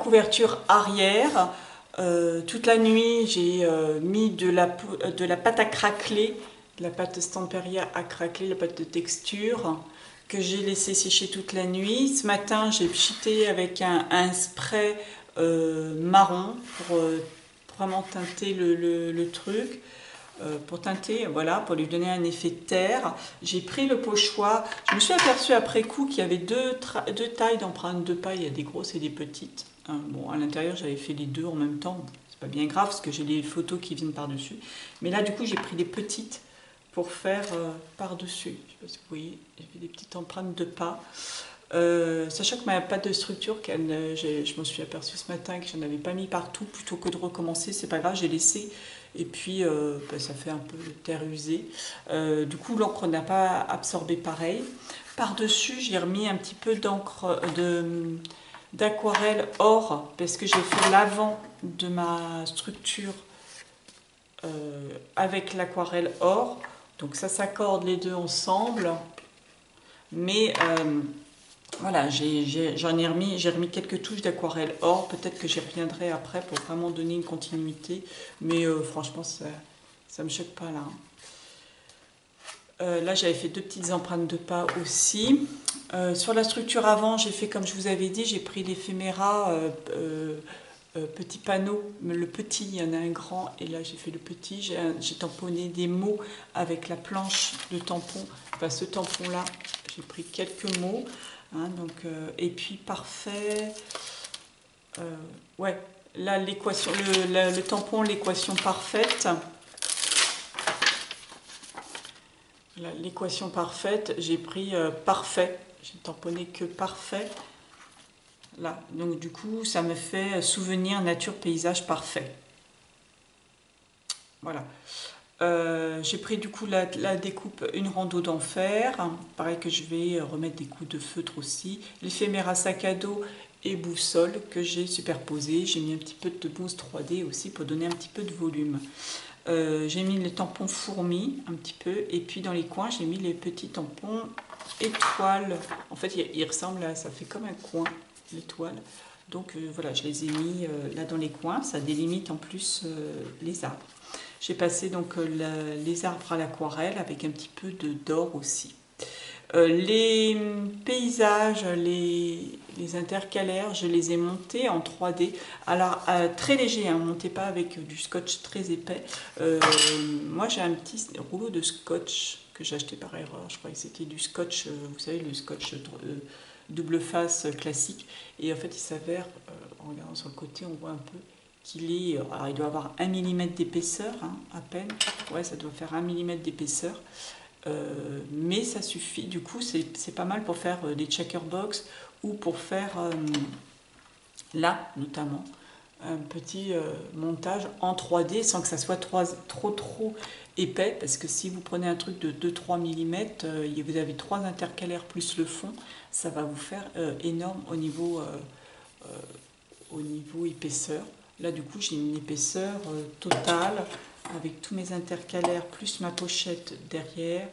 couverture arrière. Euh, toute la nuit j'ai euh, mis de la, pâte à craquer, de la pâte Stamperia à craquer, la pâte de texture que j'ai laissé sécher toute la nuit. Ce matin j'ai pchité avec un, un spray marron pour vraiment teinter le, truc. Euh, pour teinter, voilà, pour lui donner un effet terre. J'ai pris le pochoir. Je me suis aperçue après coup qu'il y avait deux, deux tailles d'empreintes de paille. Il y a des grosses et des petites. Hein, bon, à l'intérieur, j'avais fait les deux en même temps. C'est pas bien grave parce que j'ai les photos qui viennent par-dessus. Mais là, du coup, j'ai pris les petites pour faire euh, par-dessus. Je sais pas si vous voyez, j'ai fait des petites empreintes de pas. Euh, sachant que ma pâte de structure, je me suis aperçue ce matin que je n'en avais pas mis partout, plutôt que de recommencer, c'est pas grave, j'ai laissé. Et puis, euh, ben, ça fait un peu terre usée. Euh, du coup, l'encre n'a pas absorbé pareil. Par-dessus, j'ai remis un petit peu d'encre d'aquarelle or, parce que j'ai fait l'avant de ma structure avec l'aquarelle or. Donc ça s'accorde les deux ensemble. Mais voilà, j'en ai, remis, j'ai remis quelques touches d'aquarelle or. Peut-être que j'y reviendrai après pour vraiment donner une continuité. Mais euh, franchement, ça ne me choque pas là. Euh, là, j'avais fait deux petites empreintes de pas aussi. Euh, sur la structure avant, j'ai fait comme je vous avais dit, j'ai pris l'éphéméra petit panneau. Le petit, il y en a un grand, et là j'ai fait le petit. J'ai tamponné des mots avec la planche de tampon. Enfin, ce tampon-là, j'ai pris quelques mots. Hein, donc, euh, et puis parfait, euh, ouais, là l'équation, le, tampon, l'équation parfaite. L'équation parfaite, j'ai pris euh, parfait, j'ai tamponné que parfait. Là, donc du coup, ça me fait souvenir nature paysage parfait. Voilà. Euh, j'ai pris du coup la, découpe une rando d'enfer, pareil que je vais remettre des coups de feutre aussi, l'éphéméra sac à dos et boussole que j'ai superposé, j'ai mis un petit peu de mousse 3D aussi pour donner un petit peu de volume. Euh, j'ai mis les tampons fourmis un petit peu et puis dans les coins j'ai mis les petits tampons étoiles. En fait ils ressemblent à, ça fait comme un coin l'étoile. Donc euh, voilà je les ai mis là dans les coins, ça délimite en plus les arbres. J'ai passé donc euh, les arbres à l'aquarelle avec un petit peu d'or aussi. Euh, les paysages, les, intercalaires, je les ai montés en 3D. Alors, euh, très léger, hein, montez pas avec du scotch très épais. Moi, j'ai un petit rouleau de scotch que j'ai acheté par erreur. Je crois que c'était du scotch, vous savez, le scotch double face classique. Et en fait, il s'avère, en regardant sur le côté, on voit un peu il doit avoir 1 mm d'épaisseur, hein, à peine. Ouais, ça doit faire 1 mm d'épaisseur. mais ça suffit, du coup c'est pas mal pour faire des checkerbox ou pour faire, euh, là notamment, un petit euh, montage en 3D sans que ça soit trop trop, épais parce que si vous prenez un truc de 2-3 mm vous avez trois intercalaires plus le fond ça va vous faire euh, énorme au niveau, au niveau épaisseur là du coup j'ai une épaisseur totale avec tous mes intercalaires plus ma pochette derrière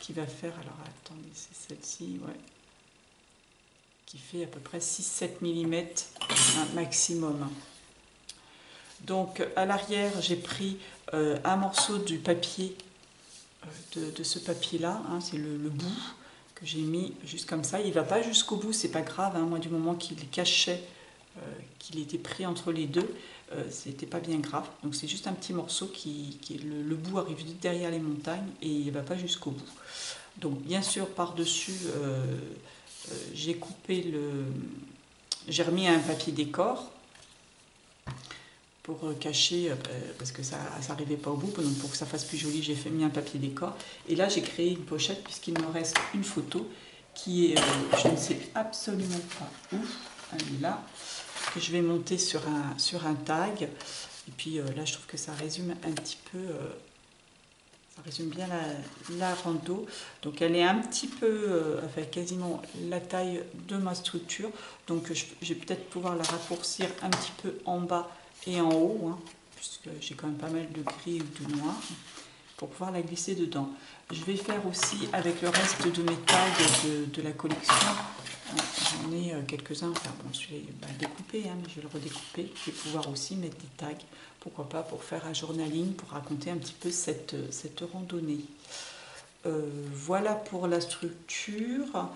qui va faire alors attendez c'est celle-ci ouais qui fait à peu près 6-7 mm maximum. Donc à l'arrière, j'ai pris euh, un morceau du papier, euh, de, ce papier-là, hein, c'est le, bout que j'ai mis juste comme ça. Il ne va pas jusqu'au bout, c'est pas grave, hein. moi du moment qu'il cachait, euh, qu'il était pris entre les deux, c'était pas bien grave. Donc c'est juste un petit morceau qui, le, bout arrive derrière les montagnes et il va pas jusqu'au bout. Donc bien sûr par-dessus euh, j'ai coupé le... J'ai remis un papier décor pour euh, cacher, euh, parce que ça n'arrivait pas au bout, donc pour que ça fasse plus joli, j'ai mis un papier décor. Et là, j'ai créé une pochette, puisqu'il me reste une photo, qui est, je ne sais absolument pas où, elle est là, que je vais monter sur un, sur un tag. Et puis là, je trouve que ça résume un petit peu ça résume bien la, rando. Donc elle est un petit peu, euh, enfin quasiment la taille de ma structure. Donc je, vais peut-être pouvoir la raccourcir un petit peu en bas et en haut, hein, puisque j'ai quand même pas mal de gris ou de noir, pour pouvoir la glisser dedans. Je vais faire aussi avec le reste de mes tags de, la collection. J'en ai euh, quelques-uns, enfin bon, je vais bah, découper, hein, mais je vais le redécouper. Je vais pouvoir aussi mettre des tags pourquoi pas pour faire un journaling, pour raconter un petit peu cette, cette randonnée. Euh, voilà pour la structure.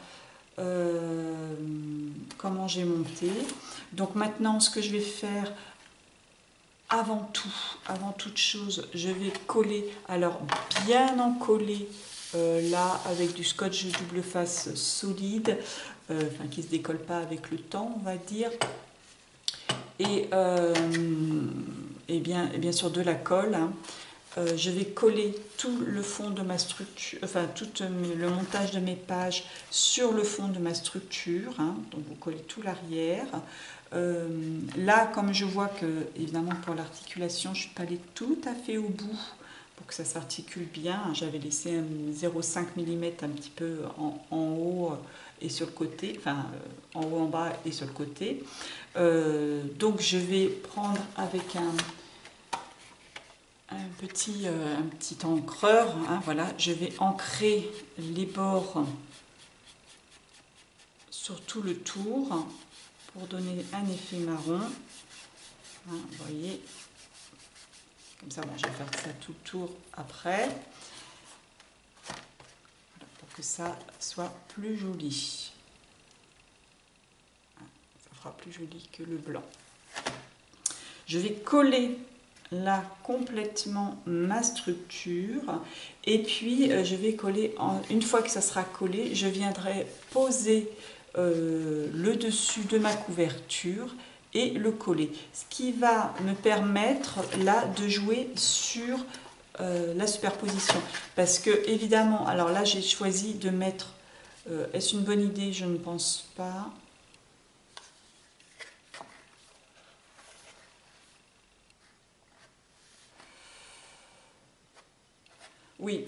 Euh, comment j'ai monté. Donc maintenant, ce que je vais faire, avant tout, avant toute chose, je vais coller, alors bien en coller, euh, là avec du scotch double face solide, enfin qui ne se décolle pas avec le temps, on va dire. Et et bien, bien sûr de la colle. Hein. Euh, je vais coller tout le fond de ma structure, enfin tout le montage de mes pages sur le fond de ma structure. Hein. donc vous collez tout l'arrière. Euh, là, comme je vois que, évidemment, pour l'articulation, je ne suis pas allée tout à fait au bout pour que ça s'articule bien. J'avais laissé un 0,5 mm un petit peu en, haut et sur le côté, enfin en haut, en bas et sur le côté. Euh, donc je vais prendre avec un, petit, euh, un petit encreur, hein, voilà, je vais ancrer les bords sur tout le tour pour donner un effet marron. Hein, voyez, comme ça, je vais faire ça tout le tour après pour que ça soit plus joli. Ça fera plus joli que le blanc. Je vais coller là complètement ma structure et puis euh, je vais coller, une fois que ça sera collé, je viendrai poser euh, le dessus de ma couverture et le coller. Ce qui va me permettre là de jouer sur euh, la superposition. Parce que évidemment, alors là j'ai choisi de mettre, est-ce une bonne idée? Je ne pense pas. Oui,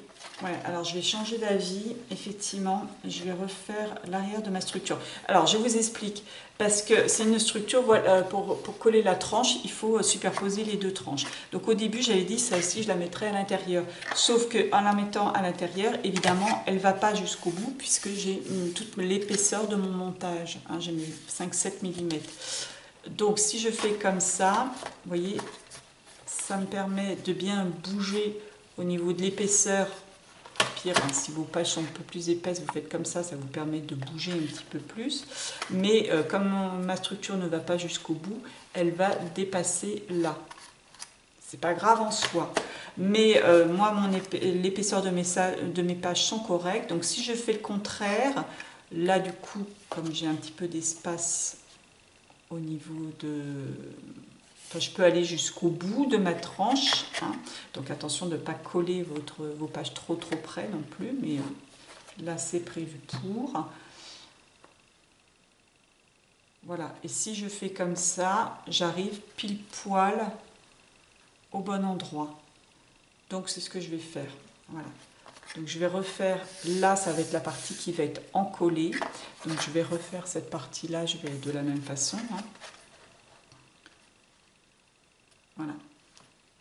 alors je vais changer d'avis, effectivement, je vais refaire l'arrière de ma structure. Alors je vous explique, parce que c'est une structure, voilà, pour, coller la tranche, il faut superposer les deux tranches. Donc au début, j'avais dit, celle-ci, je la mettrai à l'intérieur. Sauf qu'en la mettant à l'intérieur, évidemment, elle ne va pas jusqu'au bout, puisque j'ai toute l'épaisseur de mon montage. Hein, j'ai mis 5-7 mm. Donc si je fais comme ça, vous voyez, ça me permet de bien bouger au niveau de l'épaisseur suffire. Hein. Si vos pages sont un peu plus épaisses, vous faites comme ça, ça vous permet de bouger un petit peu plus. Mais euh, comme ma structure ne va pas jusqu'au bout, elle va dépasser là. C'est pas grave en soi. Mais euh, moi, l'épaisseur de de mes pages sont correctes. Donc si je fais le contraire, là du coup, comme j'ai un petit peu d'espace au niveau de... je peux aller jusqu'au bout de ma tranche. Hein. Donc attention de ne pas coller votre, vos pages trop trop près non plus. Mais euh, là, c'est prévu pour. Voilà. Et si je fais comme ça, j'arrive pile poil au bon endroit. Donc c'est ce que je vais faire. Voilà. Donc je vais refaire, là ça va être la partie qui va être encollée. Donc je vais refaire cette partie-là, je vais de la même façon. Hein. Voilà.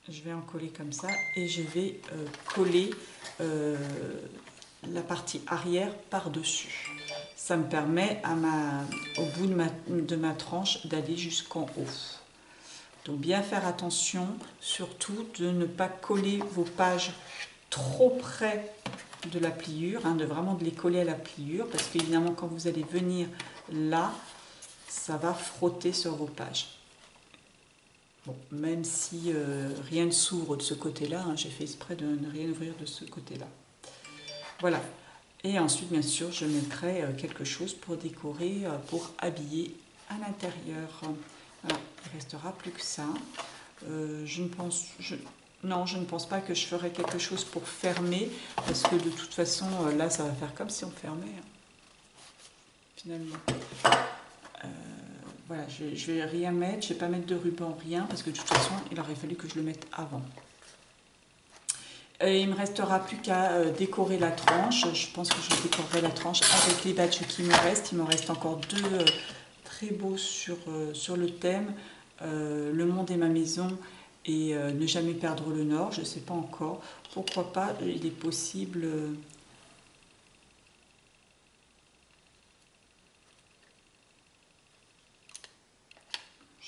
Je vais encoller comme ça et je vais euh, coller euh, la partie arrière par-dessus. Ça me permet au bout de ma, de ma tranche d'aller jusqu'en haut. Donc bien faire attention, surtout de ne pas coller vos pages trop près de la pliure, hein, de vraiment de les coller à la pliure, parce qu'évidemment quand vous allez venir là, ça va frotter sur vos pages. Bon, même si euh, rien ne s'ouvre de ce côté-là, hein, j'ai fait exprès de ne rien ouvrir de ce côté-là. Voilà. Et ensuite, bien sûr, je mettrai euh, quelque chose pour décorer, euh, pour habiller à l'intérieur. Voilà, il restera plus que ça. je ne pense... Non, je ne pense pas que je ferai quelque chose pour fermer, parce que de toute façon, là, ça va faire comme si on fermait, hein, finalement. Euh, voilà, je ne vais rien mettre, je vais pas mettre de ruban, rien, parce que de toute façon, il aurait fallu que je le mette avant. Il me restera plus qu'à euh, décorer la tranche. Je pense que je décorerai la tranche avec les badges qui me restent. Il me reste encore deux très beaux sur, sur le thème. le monde et ma maison et euh, ne jamais perdre le nord, je ne sais pas encore. Pourquoi pas, il est possible...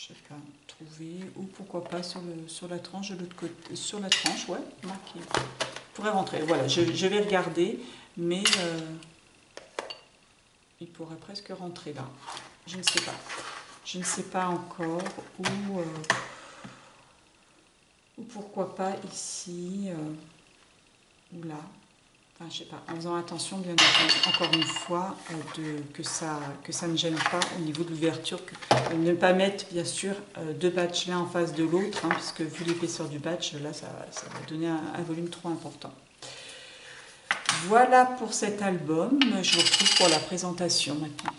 je trouver, ou pourquoi pas sur, le, sur la tranche de l'autre côté, sur la tranche, ouais, marqué. pourrait rentrer, voilà, je, vais regarder, mais euh, il pourrait presque rentrer là, je ne sais pas. Je ne sais pas encore où ou pourquoi pas ici euh, ou là. Enfin, je sais pas, en faisant attention, bien encore une fois, euh, que, ça, ne gêne pas au niveau de l'ouverture. Euh, ne pas mettre, bien sûr, deux batchs l'un en face de l'autre, hein, puisque vu l'épaisseur du batch, là, ça, va donner un, volume trop important. Voilà pour cet album. Je vous retrouve pour la présentation maintenant.